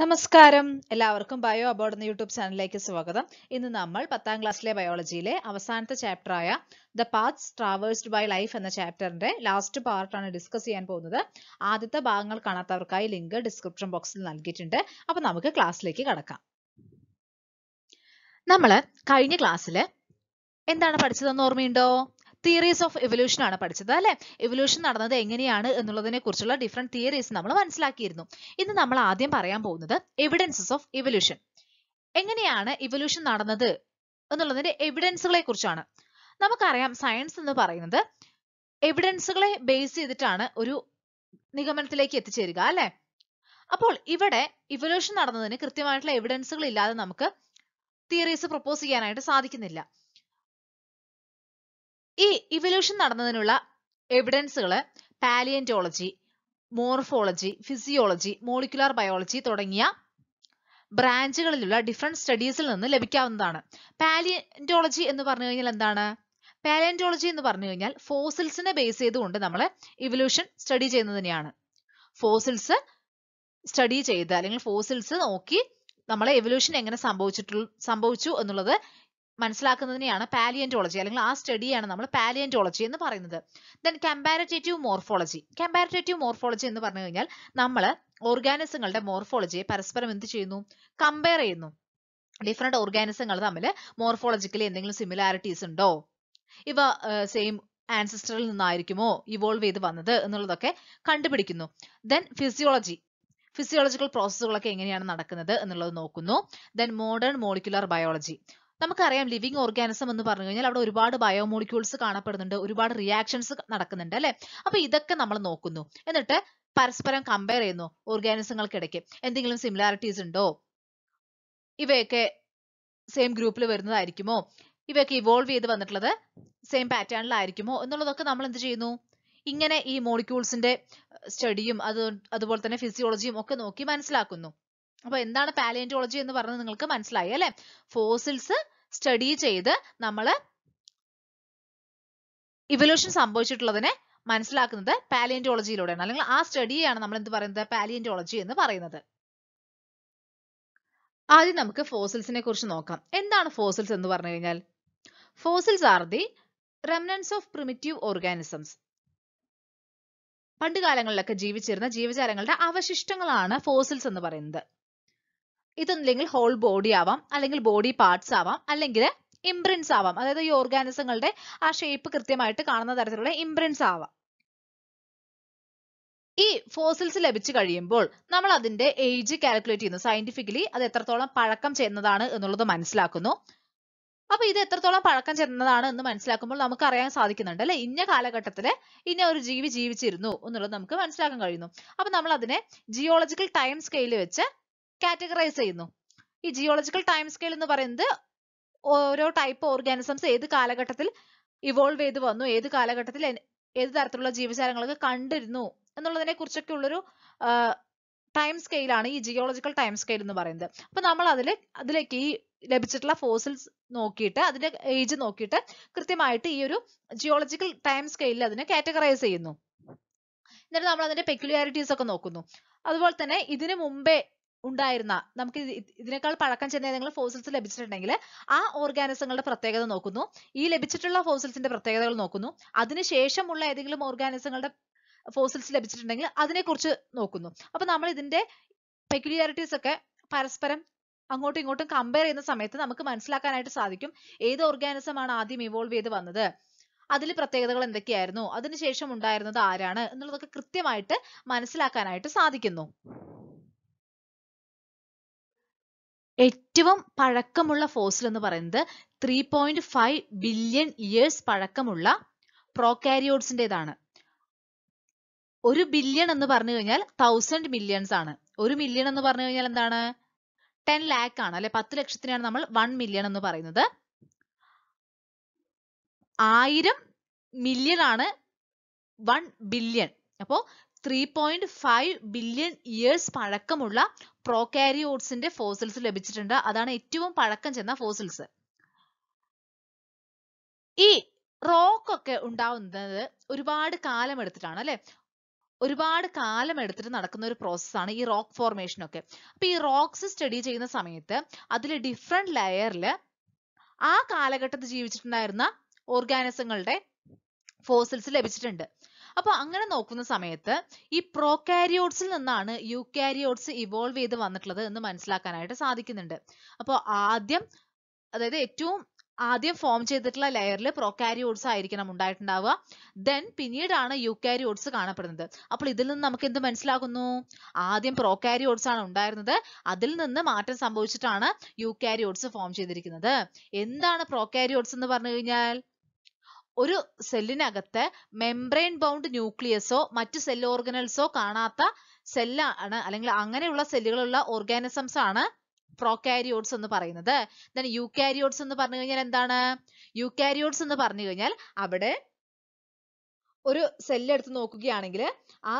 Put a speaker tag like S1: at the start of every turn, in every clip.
S1: നമസ്കാരം. എല്ലാവർക്കും bio aboard എന്ന യൂട്യൂബ് ചാനലിലേക്ക് സ്വാഗതം. ഇന്ന് നമ്മൾ പത്താം ക്ലാസ്സിലെ ബയോളജിയിലെ അവസാനത്തെ ചാപ്റ്ററായ the paths traversed by life എന്ന ചാപ്റ്ററിന്റെ ലാസ്റ്റ് പാർട്ടാണ് ഡിസ്കസ് ചെയ്യാൻ പോകുന്നത്. ആദ്യത്തെ ഭാഗങ്ങൾ കാണാത്തവർക്കായി ലിങ്ക് ഡിസ്ക്രിപ്ഷൻ ബോക്സിൽ നൽകിയിട്ടുണ്ട്. അപ്പൊ നമുക്ക് ക്ലാസ്സിലേക്ക് കടക്കാം. നമ്മൾ കഴിഞ്ഞ ക്ലാസ്സിൽ എന്താണ് പഠിച്ചതെന്ന് ഓർമ്മയുണ്ടോ? തിയറീസ് ഓഫ് എവല്യൂഷൻ ആണ് പഠിച്ചത് അല്ലെ? എവല്യൂഷൻ നടന്നത് എങ്ങനെയാണ് എന്നുള്ളതിനെ കുറിച്ചുള്ള ഡിഫറെന്റ് തിയറീസ് നമ്മൾ മനസ്സിലാക്കിയിരുന്നു. ഇന്ന് നമ്മൾ ആദ്യം പറയാൻ പോകുന്നത് എവിഡൻസസ് ഓഫ് ഇവല്യൂഷൻ എങ്ങനെയാണ് ഇവല്യൂഷൻ നടന്നത് എന്നുള്ളതിന്റെ എവിഡൻസുകളെ കുറിച്ചാണ്. നമുക്കറിയാം സയൻസ് എന്ന് പറയുന്നത് എവിഡൻസുകളെ ബേസ് ചെയ്തിട്ടാണ് ഒരു നിഗമനത്തിലേക്ക് എത്തിച്ചേരുക അല്ലെ? അപ്പോൾ ഇവിടെ ഇവല്യൂഷൻ നടന്നതിന് കൃത്യമായിട്ടുള്ള എവിഡൻസുകൾ ഇല്ലാതെ നമുക്ക് തിയറീസ് പ്രപ്പോസ് ചെയ്യാനായിട്ട് സാധിക്കുന്നില്ല. ഈ ഇവല്യൂഷൻ നടന്നതിനുള്ള എവിഡൻസുകൾ paleontology morphology physiology molecular biology തുടങ്ങിയ ബ്രാഞ്ചുകളിലുള്ള ഡിഫറെന്റ് സ്റ്റഡീസിൽ നിന്ന് ലഭിക്കാവുന്നതാണ്. പാലിയന്റോളജി എന്ന് പറഞ്ഞു കഴിഞ്ഞാൽ എന്താണ്? പാലിയന്റോളജി എന്ന് പറഞ്ഞു കഴിഞ്ഞാൽ ഫോസിൽസിനെ ബേസ് ചെയ്തുകൊണ്ട് നമ്മൾ ഇവല്യൂഷൻ സ്റ്റഡി ചെയ്യുന്നതിനെയാണ് ഫോസിൽസ് സ്റ്റഡി ചെയ്ത് അല്ലെങ്കിൽ ഫോസിൽസ് നോക്കി നമ്മളെ എവല്യൂഷൻ എങ്ങനെ സംഭവിച്ചിട്ടുള്ള സംഭവിച്ചു എന്നുള്ളത് മനസ്സിലാക്കുന്നതിനെയാണ് പാലിയന്റോളജി അല്ലെങ്കിൽ ആ സ്റ്റഡിയാണ് നമ്മൾ പാലിയന്റോളജി എന്ന് പറയുന്നത്. Then comparative morphology comparative morphology എന്ന് പറഞ്ഞു കഴിഞ്ഞാൽ നമ്മൾ ഓർഗാനിസങ്ങളുടെ മോർഫോളജിയെ പരസ്പരം എന്ത് ചെയ്യുന്നു? കമ്പയർ ചെയ്യുന്നു. ഡിഫറെന്റ് ഓർഗാനിസങ്ങൾ തമ്മിൽ മോർഫോളജിക്കലി എന്തെങ്കിലും സിമിലാരിറ്റീസ് ഉണ്ടോ? ഇവ സെയിം ആൻസിസ്റ്ററിൽ നിന്നായിരിക്കുമോ ഇവോൾവ് ചെയ്ത് വന്നത് എന്നുള്ളതൊക്കെ കണ്ടുപിടിക്കുന്നു. ദെൻ ഫിസിയോളജി ഫിസിയോളജിക്കൽ പ്രോസസ്സുകളൊക്കെ എങ്ങനെയാണ് നടക്കുന്നത് എന്നുള്ളത് നോക്കുന്നു. ദെൻ മോഡേൺ മോളിക്കുലർ ബയോളജി നമുക്കറിയാം ലിവിങ് ഓർഗാനിസം എന്ന് പറഞ്ഞു കഴിഞ്ഞാൽ അവിടെ ഒരുപാട് ബയോമോളിക്യൂൾസ് കാണപ്പെടുന്നുണ്ട് ഒരുപാട് റിയാക്ഷൻസ് നടക്കുന്നുണ്ട് അല്ലെ? അപ്പൊ ഇതൊക്കെ നമ്മൾ നോക്കുന്നു. എന്നിട്ട് പരസ്പരം കമ്പയർ ചെയ്യുന്നു ഓർഗാനിസങ്ങൾക്കിടയ്ക്ക് എന്തെങ്കിലും സിമിലാരിറ്റീസ് ഉണ്ടോ? ഇവയൊക്കെ സെയിം ഗ്രൂപ്പിൽ വരുന്നതായിരിക്കുമോ? ഇവയൊക്കെ ഇവോൾവ് ചെയ്ത് വന്നിട്ടുള്ളത് സെയിം പാറ്റേണിലായിരിക്കുമോ എന്നുള്ളതൊക്കെ നമ്മൾ എന്ത് ചെയ്യുന്നു? ഇങ്ങനെ ഈ മോളിക്യൂൾസിന്റെ സ്റ്റഡിയും അത് അതുപോലെ തന്നെ ഫിസിയോളജിയും ഒക്കെ നോക്കി മനസ്സിലാക്കുന്നു. അപ്പൊ എന്താണ് പാലിയന്റോളജി എന്ന് പറഞ്ഞത് നിങ്ങൾക്ക് മനസ്സിലായി അല്ലെ? ഫോസിൽസ് സ്റ്റഡി ചെയ്ത് നമ്മൾ ഇവല്യൂഷൻ സംഭവിച്ചിട്ടുള്ളതിനെ മനസ്സിലാക്കുന്നത് പാലിയന്റോളജിയിലൂടെയാണ് അല്ലെങ്കിൽ ആ സ്റ്റഡിയാണ് നമ്മൾ എന്ത് പറയുന്നത്? പാലിയന്റോളജി എന്ന് പറയുന്നത്. ആദ്യം നമുക്ക് ഫോസിൽസിനെ കുറിച്ച് നോക്കാം. എന്താണ് ഫോസിൽസ് എന്ന് പറഞ്ഞു കഴിഞ്ഞാൽ? Fossils are the remnants of primitive organisms പണ്ട് കാലങ്ങളിലൊക്കെ ജീവിച്ചിരുന്ന ജീവജാലങ്ങളുടെ അവശിഷ്ടങ്ങളാണ് ഫോസിൽസ് എന്ന് പറയുന്നത്. ഇതൊന്നില്ലെങ്കിൽ ഹോൾ ബോഡി ആവാം അല്ലെങ്കിൽ ബോഡി പാർട്സ് ആവാം അല്ലെങ്കിൽ ഇംപ്രിൻസ് ആവാം. അതായത് ഈ ഓർഗാനിസങ്ങളുടെ ആ ഷേപ്പ് കൃത്യമായിട്ട് കാണുന്ന തരത്തിലുള്ള ഇംപ്രിൻസ് ആവാം. ഈ ഫോസിൽസ് ലഭിച്ചു കഴിയുമ്പോൾ നമ്മൾ അതിന്റെ ഏജ് കാൽക്കുലേറ്റ് ചെയ്യുന്നു. സയന്റിഫിക്കലി അത് എത്രത്തോളം പഴക്കം ചെയ്യുന്നതാണ് എന്നുള്ളത് മനസ്സിലാക്കുന്നു. അപ്പൊ ഇത് എത്രത്തോളം പഴക്കം ചെന്നതാണ് എന്ന് മനസ്സിലാക്കുമ്പോൾ നമുക്ക് അറിയാൻ സാധിക്കുന്നുണ്ട് അല്ലെ? ഇന്ന കാലഘട്ടത്തിൽ ഇന്ന ഒരു ജീവി ജീവിച്ചിരുന്നു എന്നുള്ളത് നമുക്ക് മനസ്സിലാക്കാൻ കഴിയുന്നു. അപ്പൊ നമ്മൾ അതിനെ ജിയോളജിക്കൽ ടൈം സ്കെയിൽ വെച്ച് കാറ്റഗറൈസ് ചെയ്യുന്നു. ഈ ജിയോളജിക്കൽ ടൈം സ്കെയിൽ എന്ന് പറയുന്നത് ഓരോ ടൈപ്പ് ഓർഗാനിസംസ് ഏത് കാലഘട്ടത്തിൽ ഇവോൾവ് ചെയ്ത് വന്നു ഏത് കാലഘട്ടത്തിൽ ഏത് തരത്തിലുള്ള ജീവജാലങ്ങളൊക്കെ കണ്ടിരുന്നു എന്നുള്ളതിനെ കുറിച്ചൊക്കെ ഉള്ളൊരു ടൈം സ്കെയിലാണ് ഈ ജിയോളജിക്കൽ ടൈം സ്കെയിൽ എന്ന് പറയുന്നത്. അപ്പൊ നമ്മൾ അതിൽ അതിലേക്ക് ഈ ലഭിച്ചിട്ടുള്ള ഫോസിൽസ് നോക്കിയിട്ട് അതിന്റെ ഏജ് നോക്കിയിട്ട് കൃത്യമായിട്ട് ഈ ഒരു ജിയോളജിക്കൽ ടൈം സ്കെയിലിൽ അതിനെ കാറ്റഗറൈസ് ചെയ്യുന്നു. എന്നിട്ട് നമ്മൾ അതിന്റെ പെക്യുലാരിറ്റീസ് ഒക്കെ നോക്കുന്നു. അതുപോലെ തന്നെ ഇതിനു മുമ്പേ ഉണ്ടായിരുന്ന നമുക്ക് ഇതിനേക്കാൾ പഴക്കം ചെന്ന ഏതെങ്കിലും ഫോസിൽസ് ലഭിച്ചിട്ടുണ്ടെങ്കിൽ ആ ഓർഗാനിസങ്ങളുടെ പ്രത്യേകത നോക്കുന്നു. ഈ ലഭിച്ചിട്ടുള്ള ഫോസിൽസിന്റെ പ്രത്യേകതകൾ നോക്കുന്നു. അതിനുശേഷമുള്ള ഏതെങ്കിലും ഓർഗാനിസങ്ങളുടെ ഫോസിൽസ് ലഭിച്ചിട്ടുണ്ടെങ്കിൽ അതിനെക്കുറിച്ച് നോക്കുന്നു. അപ്പൊ നമ്മൾ ഇതിന്റെ പെക്യുലാരിറ്റീസ് ഒക്കെ പരസ്പരം അങ്ങോട്ടും ഇങ്ങോട്ടും കമ്പയർ ചെയ്യുന്ന സമയത്ത് നമുക്ക് മനസ്സിലാക്കാനായിട്ട് സാധിക്കും ഏത് ഓർഗാനിസം ആണ് ആദ്യം ഇവോൾവ് ചെയ്ത് വന്നത്. അതിൽ പ്രത്യേകതകൾ എന്തൊക്കെയായിരുന്നു? അതിനുശേഷം ഉണ്ടായിരുന്നത് ആരാണ്? എന്നുള്ളതൊക്കെ കൃത്യമായിട്ട് മനസ്സിലാക്കാനായിട്ട് സാധിക്കുന്നു. ഏറ്റവും പഴക്കമുള്ള ഫോസിൽ എന്ന് പറയുന്നത് three point five billion years പഴക്കമുള്ള പ്രോകാരിയോട്സിന്റെതാണ് ഒരു ബില്യൺ എന്ന് പറഞ്ഞു കഴിഞ്ഞാൽ തൗസൻഡ് മില്യൺസ് ആണ്. ഒരു മില്യൺ എന്ന് പറഞ്ഞു കഴിഞ്ഞാൽ എന്താണ്? ടെൻ ലാക്ക് ആണ് അല്ലെ പത്ത് ലക്ഷത്തിനാണ് നമ്മൾ വൺ മില്യൺ എന്ന് പറയുന്നത്. ആയിരം മില്യൺ ആണ് വൺ ബില്യൺ അപ്പോ three point five billion years പഴക്കമുള്ള പ്രോകാരിയോട്സിന്റെ ഫോസിൽസ് ലഭിച്ചിട്ടുണ്ട്. അതാണ് ഏറ്റവും പഴക്കം ചെന്ന ഫോസിൽസ് ഈ റോക്ക് ഒക്കെ ഉണ്ടാവുന്നത് ഒരുപാട് കാലം എടുത്തിട്ടാണ് അല്ലെ? ഒരുപാട് കാലം എടുത്തിട്ട് നടക്കുന്ന ഒരു പ്രോസസ്സാണ് ഈ റോക്ക് ഫോർമേഷൻ ഒക്കെ. അപ്പൊ ഈ റോക്സ് സ്റ്റഡി ചെയ്യുന്ന സമയത്ത് അതിൽ ഡിഫറെന്റ് ലെയറിൽ ആ കാലഘട്ടത്തിൽ ജീവിച്ചിട്ടുണ്ടായിരുന്ന ഓർഗാനിസങ്ങളുടെ ഫോസിൽസ് ലഭിച്ചിട്ടുണ്ട്. അപ്പൊ അങ്ങനെ നോക്കുന്ന സമയത്ത് ഈ പ്രോകാരിയോട്സിൽ നിന്നാണ് യൂകാരിയോട്സ് ഇവോൾവ് ചെയ്ത് വന്നിട്ടുള്ളത് എന്ന് മനസ്സിലാക്കാനായിട്ട് സാധിക്കുന്നുണ്ട്. അപ്പോൾ ആദ്യം അതായത് ഏറ്റവും ആദ്യം ഫോം ചെയ്തിട്ടുള്ള ലെയറിൽ പ്രോകാരിയോട്സ് ആയിരിക്കണം ഉണ്ടായിട്ടുണ്ടാവുക. ദെൻ പിന്നീടാണ് യൂകാരിയോട്സ് കാണപ്പെടുന്നത്. അപ്പോൾ ഇതിൽ നിന്ന് നമുക്ക് എന്ത് മനസ്സിലാകുന്നു? ആദ്യം പ്രോകാരിയോട്സ് ആണ് ഉണ്ടായിരുന്നത്. അതിൽ നിന്ന് മാറ്റം സംഭവിച്ചിട്ടാണ് യൂകാരിയോട്സ് ഫോം ചെയ്തിരിക്കുന്നത്. എന്താണ് പ്രോകാരിയോട്സ് എന്ന് പറഞ്ഞു കഴിഞ്ഞാൽ? ഒരു സെല്ലിനകത്ത് മെംബ്രെയിൻ ബൗണ്ട് ന്യൂക്ലിയസോ മറ്റ് സെൽ ഓർഗനൽസോ കാണാത്ത സെല്ലാണ് അല്ലെങ്കിൽ അങ്ങനെയുള്ള സെല്ലുകളുള്ള ഓർഗാനിസംസ് ആണ് പ്രോകാരിയോട്സ് എന്ന് പറയുന്നത്. ദെൻ എന്ന് പറഞ്ഞു കഴിഞ്ഞാൽ എന്താണ്? യൂകാരിയോട്സ് എന്ന് പറഞ്ഞു കഴിഞ്ഞാൽ അവിടെ ഒരു സെല്ല് എടുത്ത് നോക്കുകയാണെങ്കിൽ ആ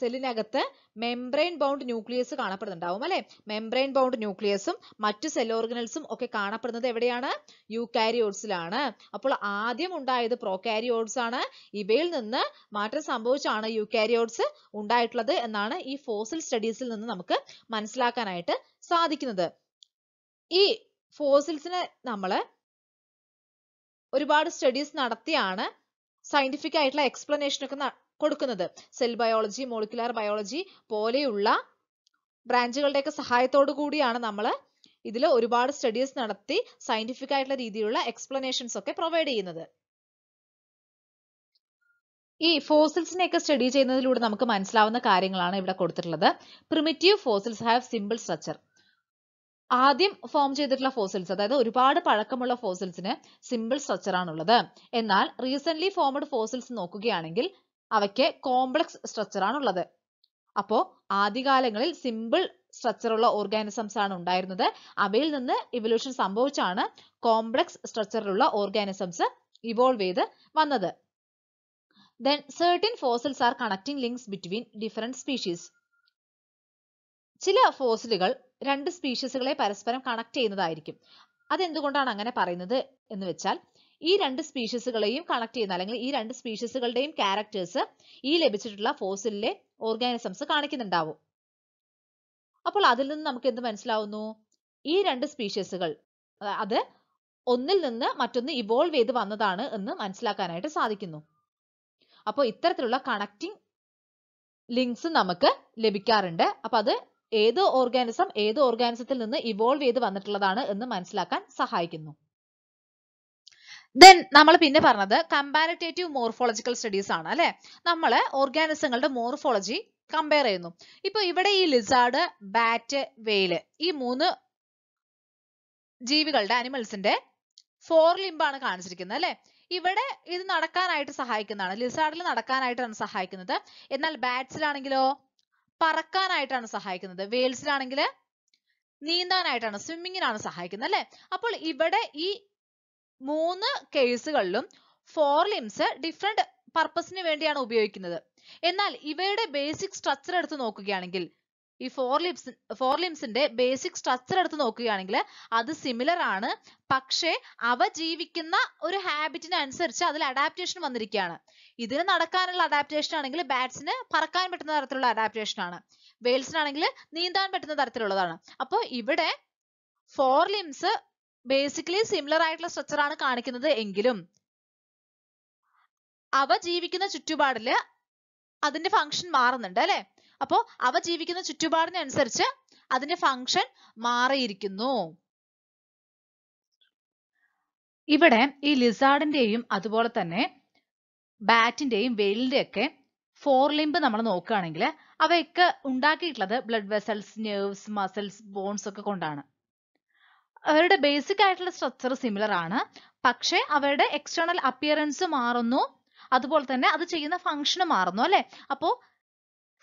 S1: സെല്ലിനകത്ത് മെംബ്രെയിൻ ബൗണ്ട് ന്യൂക്ലിയസ് കാണപ്പെടുന്നുണ്ടാവും അല്ലെ? മെംബ്രെയിൻ ബൗണ്ട് ന്യൂക്ലിയസും മറ്റു സെൽ ഓർഗനൽസും ഒക്കെ കാണപ്പെടുന്നത് എവിടെയാണ്? യൂകാരിയോട്സിലാണ് അപ്പോൾ ആദ്യം ഉണ്ടായത് പ്രോകാരിയോട്സ് ആണ്. ഇവയിൽ നിന്ന് മാറ്റം സംഭവിച്ചാണ് യൂകാരിയോട്സ് ഉണ്ടായിട്ടുള്ളത് എന്നാണ് ഈ ഫോസിൽ സ്റ്റഡീസിൽ നിന്ന് നമുക്ക് മനസ്സിലാക്കാനായിട്ട് സാധിക്കുന്നത്. ഈ ഫോസിൽസിനെ നമ്മൾ ഒരുപാട് സ്റ്റഡീസ് നടത്തിയാണ് സയന്റിഫിക് ആയിട്ടുള്ള എക്സ്പ്ലനേഷൻ ഒക്കെ കൊടുക്കുന്നത്. സെൽ ബയോളജി മോളിക്കുലാർ ബയോളജി പോലെയുള്ള ബ്രാഞ്ചുകളുടെയൊക്കെ സഹായത്തോടു കൂടിയാണ് നമ്മൾ ഇതിൽ ഒരുപാട് സ്റ്റഡീസ് നടത്തി സയന്റിഫിക് ആയിട്ടുള്ള രീതിയിലുള്ള എക്സ്പ്ലനേഷൻസ് ഒക്കെ പ്രൊവൈഡ് ചെയ്യുന്നത്. ഈ ഫോസിൽസിനെയൊക്കെ സ്റ്റഡി ചെയ്യുന്നതിലൂടെ നമുക്ക് മനസ്സിലാവുന്ന കാര്യങ്ങളാണ് ഇവിടെ കൊടുത്തിട്ടുള്ളത്. Primitive fossils have simple structure ആദ്യം ഫോം ചെയ്തിട്ടുള്ള ഫോസിൽസ് അതായത് ഒരുപാട് പഴക്കമുള്ള ഫോസിൽസിന് സിമ്പിൾ സ്ട്രക്ചർ ആണുള്ളത്. എന്നാൽ റീസെന്റ് ഫോംഡ് ഫോസിൽസ് നോക്കുകയാണെങ്കിൽ അവയ്ക്ക് കോംപ്ലക്സ് സ്ട്രക്ചർ ഉള്ളത്. അപ്പോ ആദ്യകാലങ്ങളിൽ സിമ്പിൾ സ്ട്രക്ചർ ഉള്ള ഓർഗാനിസംസ് ആണ് ഉണ്ടായിരുന്നത്. അവയിൽ നിന്ന് ഇവല്യൂഷൻ സംഭവിച്ചാണ് കോംപ്ലക്സ് സ്ട്രക്ചറിലുള്ള ഓർഗാനിസംസ് ഇവോൾവ് ചെയ്ത് വന്നത്. Then certain fossils are connecting links between different species. ചില ഫോസിലുകൾ രണ്ട് സ്പീഷീസുകളെ പരസ്പരം കണക്ട് ചെയ്യുന്നതായിരിക്കും. അതെന്തുകൊണ്ടാണ് അങ്ങനെ പറയുന്നത് എന്ന് വെച്ചാൽ ഈ രണ്ട് സ്പീഷീസുകളെയും കണക്ട് ചെയ്യുന്ന അല്ലെങ്കിൽ ഈ രണ്ട് സ്പീഷീസുകളുടെയും ക്യാരക്ടേഴ്സ് ഈ ലഭിച്ചിട്ടുള്ള ഫോസിലിലെ ഓർഗാനിസംസ് കാണിക്കുന്നുണ്ടാവും. അപ്പോൾ അതിൽ നിന്ന് നമുക്ക് എന്ത് മനസ്സിലാവുന്നു? ഈ രണ്ട് സ്പീഷീസുകൾ അത് ഒന്നിൽ നിന്ന് മറ്റൊന്ന് ഇവോൾവ് ചെയ്ത് വന്നതാണ് എന്ന് മനസ്സിലാക്കാനായിട്ട് സാധിക്കുന്നു. അപ്പോൾ ഇത്തരത്തിലുള്ള കണക്റ്റിംഗ് ലിങ്ക്സ് നമുക്ക് ലഭിക്കാറുണ്ട്. അപ്പൊ അത് ഏത് ഓർഗാനിസം ഏത് ഓർഗാനിസത്തിൽ നിന്ന് ഇവോൾവ് ചെയ്ത് വന്നിട്ടുള്ളതാണ് എന്ന് മനസ്സിലാക്കാൻ സഹായിക്കുന്നു. ദെൻ നമ്മൾ പിന്നെ പറഞ്ഞത് കമ്പാരിറ്റേറ്റീവ് മോർഫോളജിക്കൽ സ്റ്റഡീസ് ആണ് അല്ലെ? നമ്മൾ ഓർഗാനിസങ്ങളുടെ മോർഫോളജി കമ്പയർ ചെയ്യുന്നു. ഇപ്പൊ ഇവിടെ ഈ ലിസാർഡ് ബാറ്റ് വെയിൽ ഈ മൂന്ന് ജീവികളുടെ അനിമൽസിന്റെ ഫോർ ലിംബാണ് കാണിച്ചിരിക്കുന്നത് അല്ലെ? ഇവിടെ ഇത് നടക്കാനായിട്ട് സഹായിക്കുന്നതാണ്. ലിസാർഡിൽ നടക്കാനായിട്ടാണ് സഹായിക്കുന്നത്. എന്നാൽ ബാറ്റ്സിലാണെങ്കിലോ പറക്കാനായിട്ടാണ് സഹായിക്കുന്നത്. വെയിൽസിലാണെങ്കിൽ നീന്താനായിട്ടാണ് സ്വിമ്മിങ്ങിനാണ് സഹായിക്കുന്നത് അല്ലെ? അപ്പോൾ ഇവിടെ ഈ മൂന്ന് കേസുകളിലും ഫോർ ലിംസ് ഡിഫറെന്റ് പർപ്പസിന് വേണ്ടിയാണ് ഉപയോഗിക്കുന്നത്. എന്നാൽ ഇവയുടെ ബേസിക് സ്ട്രക്ചർ എടുത്ത് നോക്കുകയാണെങ്കിൽ ഈ ഫോർ ലിംസ് ഫോർ ലിംസിന്റെ ബേസിക് സ്ട്രക്ചർ എടുത്ത് നോക്കുകയാണെങ്കിൽ അത് സിമിലർ ആണ്. പക്ഷേ അവ ജീവിക്കുന്ന ഒരു ഹാബിറ്റിന് അനുസരിച്ച് അതിൽ അഡാപ്റ്റേഷൻ വന്നിരിക്കുകയാണ്. ഇതിന് നടക്കാനുള്ള അഡാപ്റ്റേഷൻ ആണെങ്കിൽ ബാറ്റ്സിന് പറക്കാൻ പറ്റുന്ന തരത്തിലുള്ള അഡാപ്റ്റേഷൻ ആണ്. വെയിൽസിനാണെങ്കിൽ നീന്താൻ പറ്റുന്ന തരത്തിലുള്ളതാണ്. അപ്പോൾ ഇവിടെ ഫോർ ലിംസ് ബേസിക്കലി സിമിലർ ആയിട്ടുള്ള സ്ട്രക്ചർ ആണ് കാണിക്കുന്നത് എങ്കിലും അവ ജീവിക്കുന്ന ചുറ്റുപാടിൽ അതിന്റെ ഫംഗ്ഷൻ മാറുന്നുണ്ട് അല്ലെ? അപ്പോ അവ ജീവിക്കുന്ന ചുറ്റുപാടിനനുസരിച്ച് അതിന്റെ ഫംഗ്ഷൻ മാറിയിരിക്കുന്നു. ഇവിടെ ഈ ലിസാർഡിന്റെയും അതുപോലെ തന്നെ ബാറ്റിന്റെയും വെയിലിന്റെ ഒക്കെ ഫോർ ലിംബ് നമ്മൾ നോക്കുകയാണെങ്കിൽ അവയൊക്കെ ഉണ്ടാക്കിയിട്ടുള്ളത് blood vessels nerves muscles bones ഒക്കെ കൊണ്ടാണ്. അവരുടെ ബേസിക് ആയിട്ടുള്ള സ്ട്രക്ചർ സിമിലർ ആണ്. പക്ഷേ അവരുടെ എക്സ്റ്റേണൽ അപ്പിയറൻസ് മാറുന്നു. അതുപോലെ തന്നെ അത് ചെയ്യുന്ന ഫംഗ്ഷൻ മാറുന്നു അല്ലെ? അപ്പോ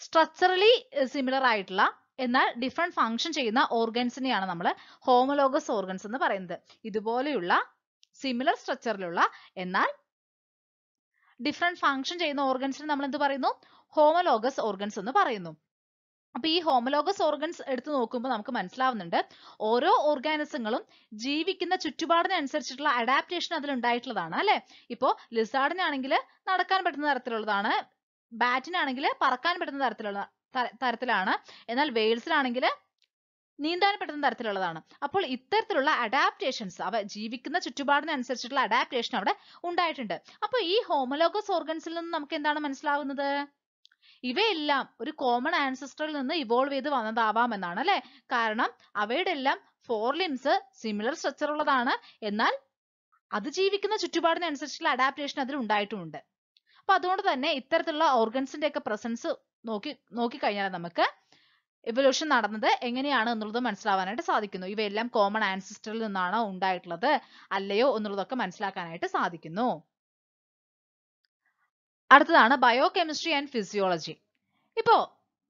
S1: സ്ട്രക്ചറലി സിമിലർ ആയിട്ടുള്ള എന്നാൽ ഡിഫറെന്റ് ഫംഗ്ഷൻ ചെയ്യുന്ന ഓർഗൻസിനെയാണ് നമ്മൾ ഹോമലോഗസ് ഓർഗൻസ് എന്ന് പറയുന്നത്. ഇതുപോലെയുള്ള സിമിലർ സ്ട്രക്ചറിലുള്ള എന്നാൽ ഡിഫറെന്റ് ഫംഗ്ഷൻ ചെയ്യുന്ന ഓർഗൻസിന് നമ്മൾ എന്ത് പറയുന്നു? ഹോമലോഗസ് ഓർഗൻസ് എന്ന് പറയുന്നു. അപ്പൊ ഈ ഹോമലോഗസ് ഓർഗൻസ് എടുത്തു നോക്കുമ്പോൾ നമുക്ക് മനസ്സിലാവുന്നുണ്ട്. ഓരോ ഓർഗാനിസങ്ങളും ജീവിക്കുന്ന ചുറ്റുപാടിനനുസരിച്ചിട്ടുള്ള അഡാപ്റ്റേഷൻ അതിൽ ഉണ്ടായിട്ടുള്ളതാണ് അല്ലെ? ഇപ്പോ ലിസാർഡിനാണെങ്കിൽ നടക്കാൻ പറ്റുന്ന തരത്തിലുള്ളതാണ് ബാറ്റിനാണെങ്കിൽ പറക്കാൻ പറ്റുന്ന തരത്തിലുള്ള തരത്തിലാണ് എന്നാൽ വെയിൽസിലാണെങ്കിൽ നീന്താൻ പറ്റുന്ന തരത്തിലുള്ളതാണ്. അപ്പോൾ ഇത്തരത്തിലുള്ള അഡാപ്റ്റേഷൻസ് അവ ജീവിക്കുന്ന ചുറ്റുപാടിനനുസരിച്ചിട്ടുള്ള അഡാപ്റ്റേഷൻ അവിടെ ഉണ്ടായിട്ടുണ്ട്. അപ്പോൾ ഈ ഹോമലോഗസ് ഓർഗൻസിൽ നിന്ന് നമുക്ക് എന്താണ് മനസ്സിലാവുന്നത്? ഇവയെല്ലാം ഒരു കോമൺ ആൻസസ്റ്ററിൽ നിന്ന് ഇവോൾവ് ചെയ്ത് വന്നതാവാം എന്നാണ് അല്ലെ? കാരണം അവയുടെ എല്ലാം ഫോർ ലിംസ് സിമിലർ സ്ട്രക്ചർ ഉള്ളതാണ്. എന്നാൽ അത് ജീവിക്കുന്ന ചുറ്റുപാടിനനുസരിച്ചുള്ള അഡാപ്റ്റേഷൻ അതിൽ ഉണ്ടായിട്ടുമുണ്ട് അപ്പൊ അതുകൊണ്ട് തന്നെ ഇത്തരത്തിലുള്ള ഓർഗൻസിന്റെ ഒക്കെ പ്രസൻസ് നോക്കി നോക്കിക്കഴിഞ്ഞാൽ നമുക്ക് എവല്യൂഷൻ നടന്നത് എങ്ങനെയാണ് എന്നുള്ളത് മനസ്സിലാവാനായിട്ട് സാധിക്കുന്നു. ഇവയെല്ലാം കോമൺ ആൻസിസ്റ്ററിൽ നിന്നാണോ ഉണ്ടായിട്ടുള്ളത്. അല്ലയോ എന്നുള്ളതൊക്കെ മനസ്സിലാക്കാനായിട്ട് സാധിക്കുന്നു. അടുത്തതാണ് ബയോ കെമിസ്ട്രി ആൻഡ് ഫിസിയോളജി ഇപ്പോൾ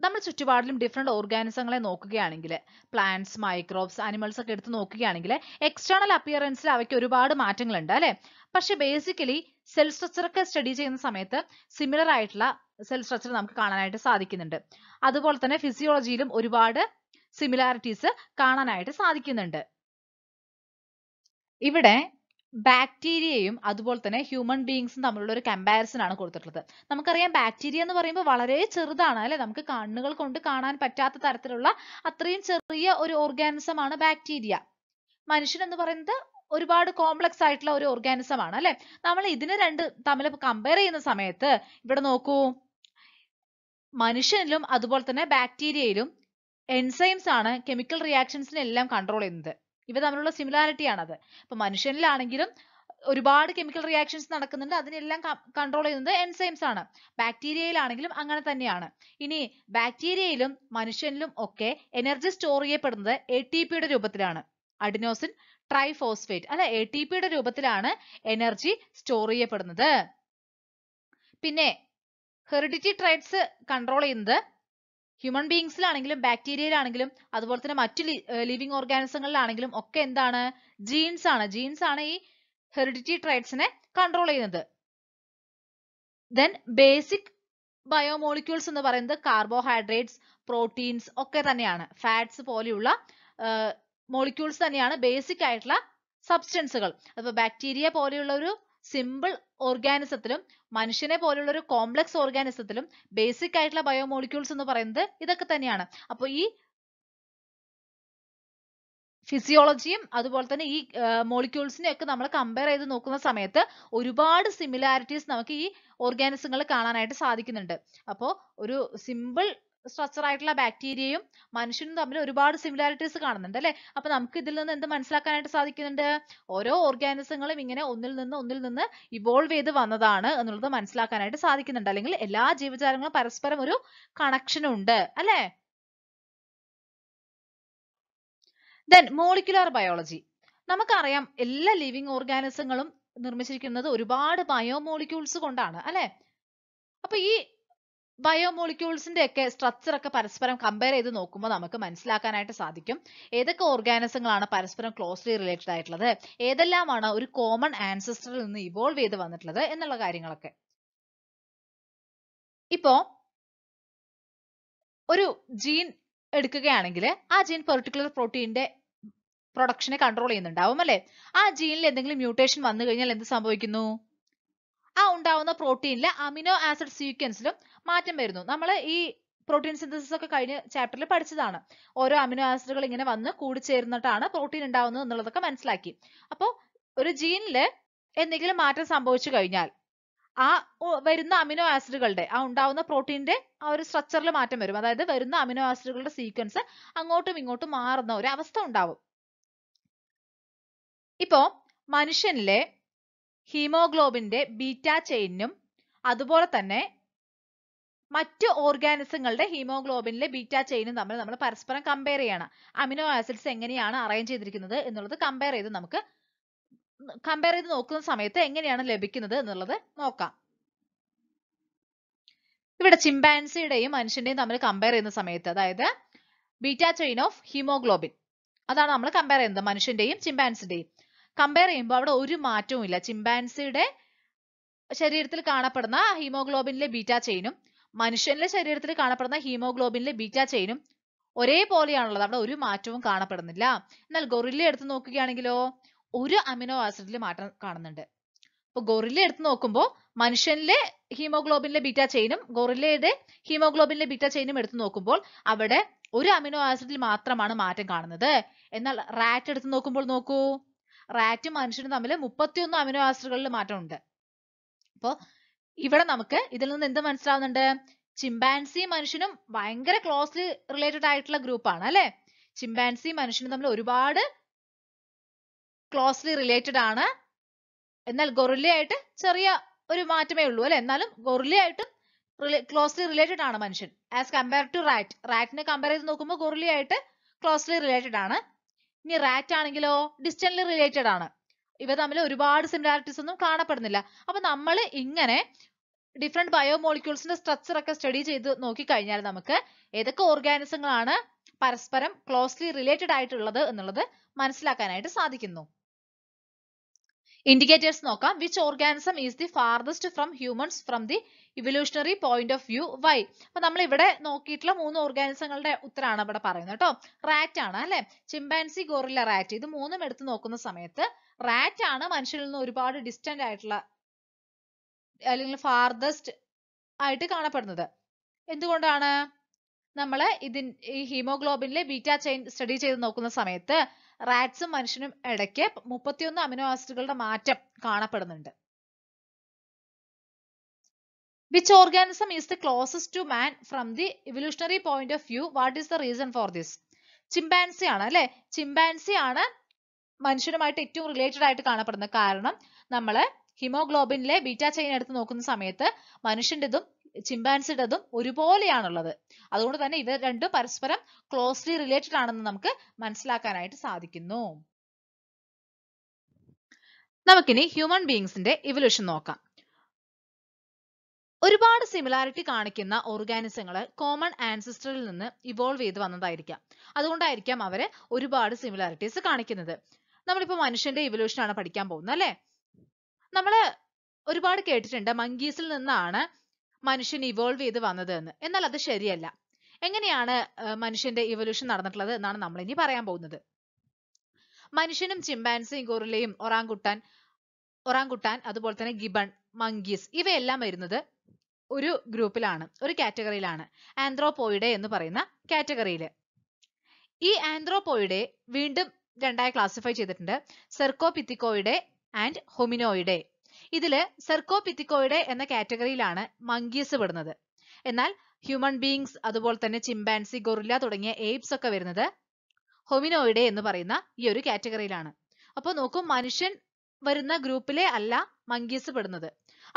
S1: നമ്മൾ ചുറ്റുപാടിലും ഡിഫറെന്റ് ഓർഗാനിസങ്ങളെ നോക്കുകയാണെങ്കിൽ പ്ലാന്റ്സ് മൈക്രോബ്സ് ആനിമൽസ് ഒക്കെ എടുത്ത് നോക്കുകയാണെങ്കിൽ എക്സ്റ്റേണൽ അപ്പിയറൻസിൽ അവയ്ക്ക് ഒരുപാട് മാറ്റങ്ങളുണ്ട് അല്ലേ? പക്ഷേ ബേസിക്കലി സെൽ സ്ട്രക്ചറൊക്കെ സ്റ്റഡി ചെയ്യുന്ന സമയത്ത് സിമിലർ ആയിട്ടുള്ള സെൽ സ്ട്രക്ചർ നമുക്ക് കാണാനായിട്ട് സാധിക്കുന്നുണ്ട്. അതുപോലെ തന്നെ ഫിസിയോളജിയിലും ഒരുപാട് സിമിലാരിറ്റീസ് കാണാനായിട്ട് സാധിക്കുന്നുണ്ട്. ഇവിടെ ബാക്ടീരിയയും അതുപോലെ തന്നെ ഹ്യൂമൻ ബീങ്സും തമ്മിലുള്ള ഒരു കമ്പാരിസൺ ആണ് കൊടുത്തിട്ടുള്ളത്. നമുക്കറിയാം ബാക്ടീരിയ എന്ന് പറയുമ്പോൾ വളരെ ചെറുതാണ് അല്ലെ? നമുക്ക് കണ്ണുകൾ കൊണ്ട് കാണാൻ പറ്റാത്ത തരത്തിലുള്ള അത്രയും ചെറിയ ഒരു ഓർഗാനിസം ആണ് ബാക്ടീരിയ മനുഷ്യൻ എന്ന് പറയുന്നത് ഒരുപാട് കോംപ്ലക്സ് ആയിട്ടുള്ള ഒരു ഓർഗാനിസം ആണ് അല്ലെ? നമ്മൾ ഇതിനെ രണ്ട് തമ്മിൽ കമ്പയർ ചെയ്യുന്ന സമയത്ത് ഇവിടെ നോക്കൂ. മനുഷ്യനിലും അതുപോലെ തന്നെ ബാക്ടീരിയയിലും എൻസൈംസ് ആണ് കെമിക്കൽ റിയാക്ഷൻസിനെല്ലാം കൺട്രോൾ ചെയ്യുന്നത്. ഇവ തമ്മിലുള്ള സിമിലാരിറ്റി ആണത്. ഇപ്പൊ മനുഷ്യനിലാണെങ്കിലും ഒരുപാട് കെമിക്കൽ റിയാക്ഷൻസ് നടക്കുന്നുണ്ട്. അതിനെല്ലാം കൺട്രോൾ ചെയ്യുന്നത് എൻസൈംസ് ആണ്. ബാക്ടീരിയയിലാണെങ്കിലും അങ്ങനെ തന്നെയാണ്. ഇനി ബാക്ടീരിയയിലും മനുഷ്യനിലും ഒക്കെ എനർജി സ്റ്റോർ ചെയ്യപ്പെടുന്നത് എ ടി പിയുടെ രൂപത്തിലാണ്. അഡിനോസിൻ ട്രൈഫോസ്ഫേറ്റ് അല്ലെ? എ ടി പിയുടെ രൂപത്തിലാണ് എനർജി സ്റ്റോർ ചെയ്യപ്പെടുന്നത്. പിന്നെ ഹെറിഡിറ്റി ട്രൈറ്റ്സ് കൺട്രോൾ ചെയ്യുന്നത് ഹ്യൂമൻ ബീങ്സിലാണെങ്കിലും ബാക്ടീരിയയിലാണെങ്കിലും അതുപോലെ തന്നെ മറ്റു ലിവിങ് ഓർഗാനിസങ്ങളിലാണെങ്കിലും ഒക്കെ എന്താണ്? ജീൻസ് ആണ്. ജീൻസ് ആണ് ഈ ഹെറിഡിറ്റി ട്രൈറ്റ്സിനെ കൺട്രോൾ ചെയ്യുന്നത്. ദെൻ ബേസിക് ബയോമോളിക്യൂൾസ് എന്ന് പറയുന്നത് കാർബോഹൈഡ്രേറ്റ്സ് പ്രോട്ടീൻസ് ഒക്കെ തന്നെയാണ്. ഫാറ്റ്സ് പോലെയുള്ള മോളിക്യൂൾസ് തന്നെയാണ് ബേസിക് ആയിട്ടുള്ള സബ്സ്റ്റൻസുകൾ അപ്പൊ ബാക്ടീരിയ പോലെയുള്ള ഒരു സിമ്പിൾ ഓർഗാനിസത്തിലും മനുഷ്യനെ പോലുള്ള ഒരു കോംപ്ലക്സ് ഓർഗാനിസത്തിലും ബേസിക് ആയിട്ടുള്ള ബയോമോളിക്യൂൾസ് എന്ന് പറയുന്നത് ഇതൊക്കെ തന്നെയാണ്. അപ്പോൾ ഈ ഫിസിയോളജിയും അതുപോലെ തന്നെ ഈ മോളിക്യൂൾസിനെ ഒക്കെ നമ്മൾ കമ്പയർ ചെയ്ത് നോക്കുന്ന സമയത്ത് ഒരുപാട് സിമിലാരിറ്റീസ് നമുക്ക് ഈ ഓർഗാനിസങ്ങളിൽ കാണാനായിട്ട് സാധിക്കുന്നുണ്ട്. അപ്പോൾ ഒരു സിമ്പിൾ സ്ട്രക്ചർ ആയിട്ടുള്ള ബാക്ടീരിയയും മനുഷ്യനും തമ്മിൽ ഒരുപാട് സിമിലാരിറ്റീസ് കാണുന്നുണ്ട് അല്ലെ? അപ്പൊ നമുക്ക് ഇതിൽ നിന്ന് എന്ത് മനസ്സിലാക്കാനായിട്ട് സാധിക്കുന്നുണ്ട്? ഓരോ ഓർഗാനിസങ്ങളും ഇങ്ങനെ ഒന്നിൽ നിന്ന് ഒന്നിൽ നിന്ന് ഇവോൾവ് ചെയ്ത് വന്നതാണ് എന്നുള്ളത് മനസ്സിലാക്കാനായിട്ട് സാധിക്കുന്നുണ്ട്. അല്ലെങ്കിൽ എല്ലാ ജീവജാലങ്ങളും പരസ്പരം ഒരു കണക്ഷൻ ഉണ്ട് അല്ലെ? ദെൻ മോളിക്കുലാർ ബയോളജി നമുക്കറിയാം എല്ലാ ലിവിങ് ഓർഗാനിസങ്ങളും നിർമ്മിച്ചിരിക്കുന്നത് ഒരുപാട് ബയോമോളിക്യൂൾസ് കൊണ്ടാണ് അല്ലെ? അപ്പൊ ഈ ബയോമോളിക്യൂൾസിന്റെ ഒക്കെ സ്ട്രക്ചർ ഒക്കെ പരസ്പരം കമ്പയർ ചെയ്ത് നോക്കുമ്പോൾ നമുക്ക് മനസ്സിലാക്കാനായിട്ട് സാധിക്കും. ഏതൊക്കെ ഓർഗാനിസങ്ങളാണ് പരസ്പരം ക്ലോസ്ലി റിലേറ്റഡ് ആയിട്ടുള്ളത്? ഏതെല്ലാമാണ് ഒരു കോമൺ ആൻസസ്റ്ററിൽ നിന്ന് ഇവോൾവ് ചെയ്ത് വന്നിട്ടുള്ളത് എന്നുള്ള കാര്യങ്ങളൊക്കെ. ഇപ്പോ ഒരു ജീൻ എടുക്കുകയാണെങ്കിൽ ആ ജീൻ പെർട്ടിക്കുലർ പ്രോട്ടീന്റെ പ്രൊഡക്ഷനെ കൺട്രോൾ ചെയ്യുന്നുണ്ടാവും അല്ലെ? ആ ജീനിൽ എന്തെങ്കിലും മ്യൂട്ടേഷൻ വന്നു കഴിഞ്ഞാൽ എന്ത് സംഭവിക്കുന്നു? ആ ഉണ്ടാവുന്ന പ്രോട്ടീനിലെ അമിനോ ആസിഡ് സീക്വൻസിലും മാറ്റം വരുന്നു. നമ്മൾ ഈ പ്രോട്ടീൻ സിന്തസിസ് ഒക്കെ കഴിഞ്ഞ ചാപ്റ്ററിൽ പഠിച്ചതാണ്. ഓരോ അമിനോ ആസിഡുകൾ ഇങ്ങനെ വന്ന് കൂടിച്ചേർന്നിട്ടാണ് പ്രോട്ടീൻ ഉണ്ടാവുന്നത് എന്നുള്ളതൊക്കെ മനസ്സിലാക്കി. അപ്പോൾ ഒരു ജീനിൽ എന്തെങ്കിലും മാറ്റം സംഭവിച്ചു കഴിഞ്ഞാൽ ആ വരുന്ന അമിനോ ആസിഡുകളുടെ ആ ഉണ്ടാവുന്ന പ്രോട്ടീന്റെ ആ ഒരു സ്ട്രക്ചറിൽ മാറ്റം വരും. അതായത് വരുന്ന അമിനോ ആസിഡുകളുടെ സീക്വൻസ് അങ്ങോട്ടും ഇങ്ങോട്ടും മാറുന്ന ഒരു അവസ്ഥ ഉണ്ടാവും. ഇപ്പോ മനുഷ്യനിലെ ഹീമോഗ്ലോബിന്റെ ബീറ്റാ ചെയിനും അതുപോലെ തന്നെ മറ്റു ഓർഗാനിസങ്ങളുടെ ഹീമോഗ്ലോബിനിലെ ബീറ്റ ചെയിനും തമ്മിൽ നമ്മൾ പരസ്പരം കമ്പയർ ചെയ്യണം. അമിനോ ആസിഡ്സ് എങ്ങനെയാണ് അറേഞ്ച് ചെയ്തിരിക്കുന്നത് എന്നുള്ളത് കമ്പയർ ചെയ്ത് നമുക്ക് കമ്പയർ ചെയ്ത് നോക്കുന്ന സമയത്ത് എങ്ങനെയാണ് ലഭിക്കുന്നത് എന്നുള്ളത് നോക്കാം. ഇവിടെ ചിമ്പാൻസിയുടെയും മനുഷ്യന്റെയും തമ്മിൽ കമ്പയർ ചെയ്യുന്ന സമയത്ത് അതായത് ബീറ്റ ചെയിൻ ഓഫ് ഹീമോഗ്ലോബിൻ. അതാണ് നമ്മൾ കമ്പയർ ചെയ്യുന്നത് മനുഷ്യന്റെയും ചിമ്പാൻസിന്റെയും കമ്പയർ ചെയ്യുമ്പോൾ അവിടെ ഒരു മാറ്റവും ഇല്ല ചിമ്പാൻസിയുടെ ശരീരത്തിൽ കാണപ്പെടുന്ന ഹീമോഗ്ലോബിനിലെ ബീറ്റ ചെയിനും മനുഷ്യന്റെ ശരീരത്തിൽ കാണപ്പെടുന്ന ഹീമോഗ്ലോബിനിലെ ബീറ്റ ചെയിനും ഒരേപോലെയാണുള്ളത്. അവിടെ ഒരു മാറ്റവും കാണപ്പെടുന്നില്ല. എന്നാൽ ഗൊറില്ല എടുത്ത് നോക്കുകയാണെങ്കിലോ ഒരു അമിനോ ആസിഡിൽ മാറ്റം കാണുന്നുണ്ട്. അപ്പൊ ഗൊറില്ല എടുത്ത് നോക്കുമ്പോൾ മനുഷ്യനിലെ ഹീമോഗ്ലോബിനിലെ ബീറ്റ ചെയിനും ഗൊറില്ലയുടെ ഹീമോഗ്ലോബിനിലെ ബീറ്റ ചെയിനും എടുത്തു നോക്കുമ്പോൾ അവിടെ ഒരു അമിനോ ആസിഡിൽ മാത്രമാണ് മാറ്റം കാണുന്നത്. എന്നാൽ റാറ്റ് എടുത്ത് നോക്കുമ്പോൾ നോക്കൂ. റാറ്റും മനുഷ്യനും തമ്മിൽ മുപ്പത്തിയൊന്ന് അമിനോ ആസിഡുകളിൽ മാറ്റമുണ്ട്. അപ്പോ ഇവിടെ നമുക്ക് ഇതിൽ നിന്ന് എന്ത് മനസ്സിലാവുന്നുണ്ട്? ചിമ്പാൻസി മനുഷ്യനും ഭയങ്കര ക്ലോസ്ലി റിലേറ്റഡ് ആയിട്ടുള്ള ഗ്രൂപ്പാണ് അല്ലെ? ചിമ്പാൻസി മനുഷ്യനും തമ്മിൽ ഒരുപാട് ക്ലോസ്ലി റിലേറ്റഡ് ആണ്. എന്നാൽ ഗൊറില്ലയായിട്ട് ചെറിയ ഒരു മാറ്റമേ ഉള്ളൂ അല്ലെ? എന്നാലും ഗൊറില്ലയായിട്ടും ക്ലോസ്ലി റിലേറ്റഡ് ആണ് മനുഷ്യൻ. ആസ് കമ്പയർ ടു റാറ്റ് റാറ്റിനെ കമ്പയർ ചെയ്ത് നോക്കുമ്പോൾ ഗൊറില്ലയായിട്ട് ക്ലോസ്ലി റിലേറ്റഡ് ആണ്. ഇനി റാറ്റ് ആണെങ്കിലോ? ഡിസ്റ്റന്റ്ലി റിലേറ്റഡ് ആണ്. ഇവ തമ്മിൽ ഒരുപാട് സിമിലാരിറ്റീസ് ഒന്നും കാണപ്പെടുന്നില്ല. അപ്പൊ നമ്മൾ ഇങ്ങനെ ഡിഫറെന്റ് ബയോമോളിക്യൂൾസിന്റെ സ്ട്രക്ചർ ഒക്കെ സ്റ്റഡി ചെയ്ത് നോക്കിക്കഴിഞ്ഞാൽ നമുക്ക് ഏതൊക്കെ ഓർഗാനിസങ്ങളാണ് പരസ്പരം ക്ലോസ്ലി റിലേറ്റഡ് ആയിട്ടുള്ളത് എന്നുള്ളത് മനസ്സിലാക്കാനായിട്ട് സാധിക്കുന്നു. ഇൻഡിക്കേറ്റേഴ്സ് നോക്കാം. Which organism is the farthest from humans from the evolutionary point of view why അപ്പൊ നമ്മൾ ഇവിടെ നോക്കിയിട്ടുള്ള മൂന്ന് ഓർഗാനിസങ്ങളുടെ ഉത്തരമാണ് ഇവിടെ പറയുന്നത് കേട്ടോ. റാറ്റ് ആണ് അല്ലെ? ചിമ്പാൻസി ഗോറില്ല റാറ്റ് ഇത് മൂന്നും എടുത്ത് നോക്കുന്ന സമയത്ത് റാറ്റ് ആണ് മനുഷ്യരിൽ നിന്ന് ഒരുപാട് ഡിസ്റ്റന്റ് ആയിട്ടുള്ള അല്ലെങ്കിൽ ഫാർദസ്റ്റ് ആയിട്ട് കാണപ്പെടുന്നത്. എന്തുകൊണ്ടാണ്? നമ്മൾ ഇതിൻ ഈ ഹീമോഗ്ലോബിനിലെ ബീറ്റ ചെയിൻ സ്റ്റഡി ചെയ്ത് നോക്കുന്ന സമയത്ത് റാറ്റ്സും മനുഷ്യനും ഇടയ്ക്ക് മുപ്പത്തിയൊന്ന് അമിനോ ആസിഡുകളുടെ മാറ്റം കാണപ്പെടുന്നുണ്ട്. Which organism is the closest to man from the evolutionary point of view what is the reason for this chimpanzee ആണ് അല്ലെ? ചിമ്പാൻസി ആണ് മനുഷ്യനുമായിട്ട് ഏറ്റവും റിലേറ്റഡ് ആയിട്ട് കാണപ്പെടുന്നത് കാരണം. നമ്മൾ ഹിമോഗ്ലോബിനിലെ ബീറ്റ ചെയിൻ എടുത്ത് നോക്കുന്ന സമയത്ത് മനുഷ്യന്റെതും ചിമ്പാൻസിയുടെതും ഒരുപോലെയാണുള്ളത്. അതുകൊണ്ട് തന്നെ ഇവർ രണ്ടും പരസ്പരം ക്ലോസ്ലി റിലേറ്റഡ് ആണെന്ന് നമുക്ക് മനസ്സിലാക്കാനായിട്ട് സാധിക്കുന്നു. നമുക്കിനി ഹ്യൂമൻ ബീങ്സിന്റെ ഇവല്യൂഷൻ നോക്കാം. ഒരുപാട് സിമിലാരിറ്റി കാണിക്കുന്ന ഓർഗാനിസങ്ങൾ കോമൺ ആൻസിസ്റ്ററിൽ നിന്ന് ഇവോൾവ് ചെയ്ത് വന്നതായിരിക്കാം. അതുകൊണ്ടായിരിക്കാം അവർ ഒരുപാട് സിമിലാരിറ്റീസ് കാണിക്കുന്നത്. നമ്മളിപ്പോൾ മനുഷ്യന്റെ ഇവല്യൂഷൻ ആണ് പഠിക്കാൻ പോകുന്നത് അല്ലെ? നമ്മൾ ഒരുപാട് കേട്ടിട്ടുണ്ട് മങ്കീസിൽ നിന്നാണ് മനുഷ്യൻ ഇവോൾവ് ചെയ്ത് വന്നത് എന്ന് എന്നാൽ അത് ശരിയല്ല. എങ്ങനെയാണ് മനുഷ്യന്റെ ഇവല്യൂഷൻ നടന്നിട്ടുള്ളത് എന്നാണ് നമ്മൾ ഇനി പറയാൻ പോകുന്നത്. മനുഷ്യനും ചിമ്പാൻസിയും ഗൊറിലയും ഒറാങ്കുട്ടാൻ ഒറാങ്കുട്ടാൻ അതുപോലെ തന്നെ ഗിബൺ മങ്കീസ് ഇവയെല്ലാം വരുന്നത് ഒരു ഗ്രൂപ്പിലാണ് ഒരു കാറ്റഗറിയിലാണ്. ആന്ത്രോപോയിഡെ എന്ന് പറയുന്ന കാറ്റഗറിയിൽ ഈ ആന്ത്രോപോയിഡെ വീണ്ടും രണ്ടായി ക്ലാസിഫൈ ചെയ്തിട്ടുണ്ട്. Cercopithecoidea and Hominoidea. ഇതിൽ സെർക്കോപിത്തിക്കോയിഡെ എന്ന കാറ്റഗറിയിലാണ് മങ്കീസ് പെടുന്നത്. എന്നാൽ ഹ്യൂമൻ ബീങ്സ് അതുപോലെ തന്നെ ചിമ്പാൻസി ഗൊറില്ല തുടങ്ങിയ എയ്പ്സ് ഒക്കെ വരുന്നത് ഹൊമിനോയിഡെ എന്ന് പറയുന്ന ഈ ഒരു കാറ്റഗറിയിലാണ്. അപ്പോൾ നോക്കൂ മനുഷ്യൻ വരുന്ന ഗ്രൂപ്പിലെ അല്ല മങ്കീസ് പെടുന്നത്.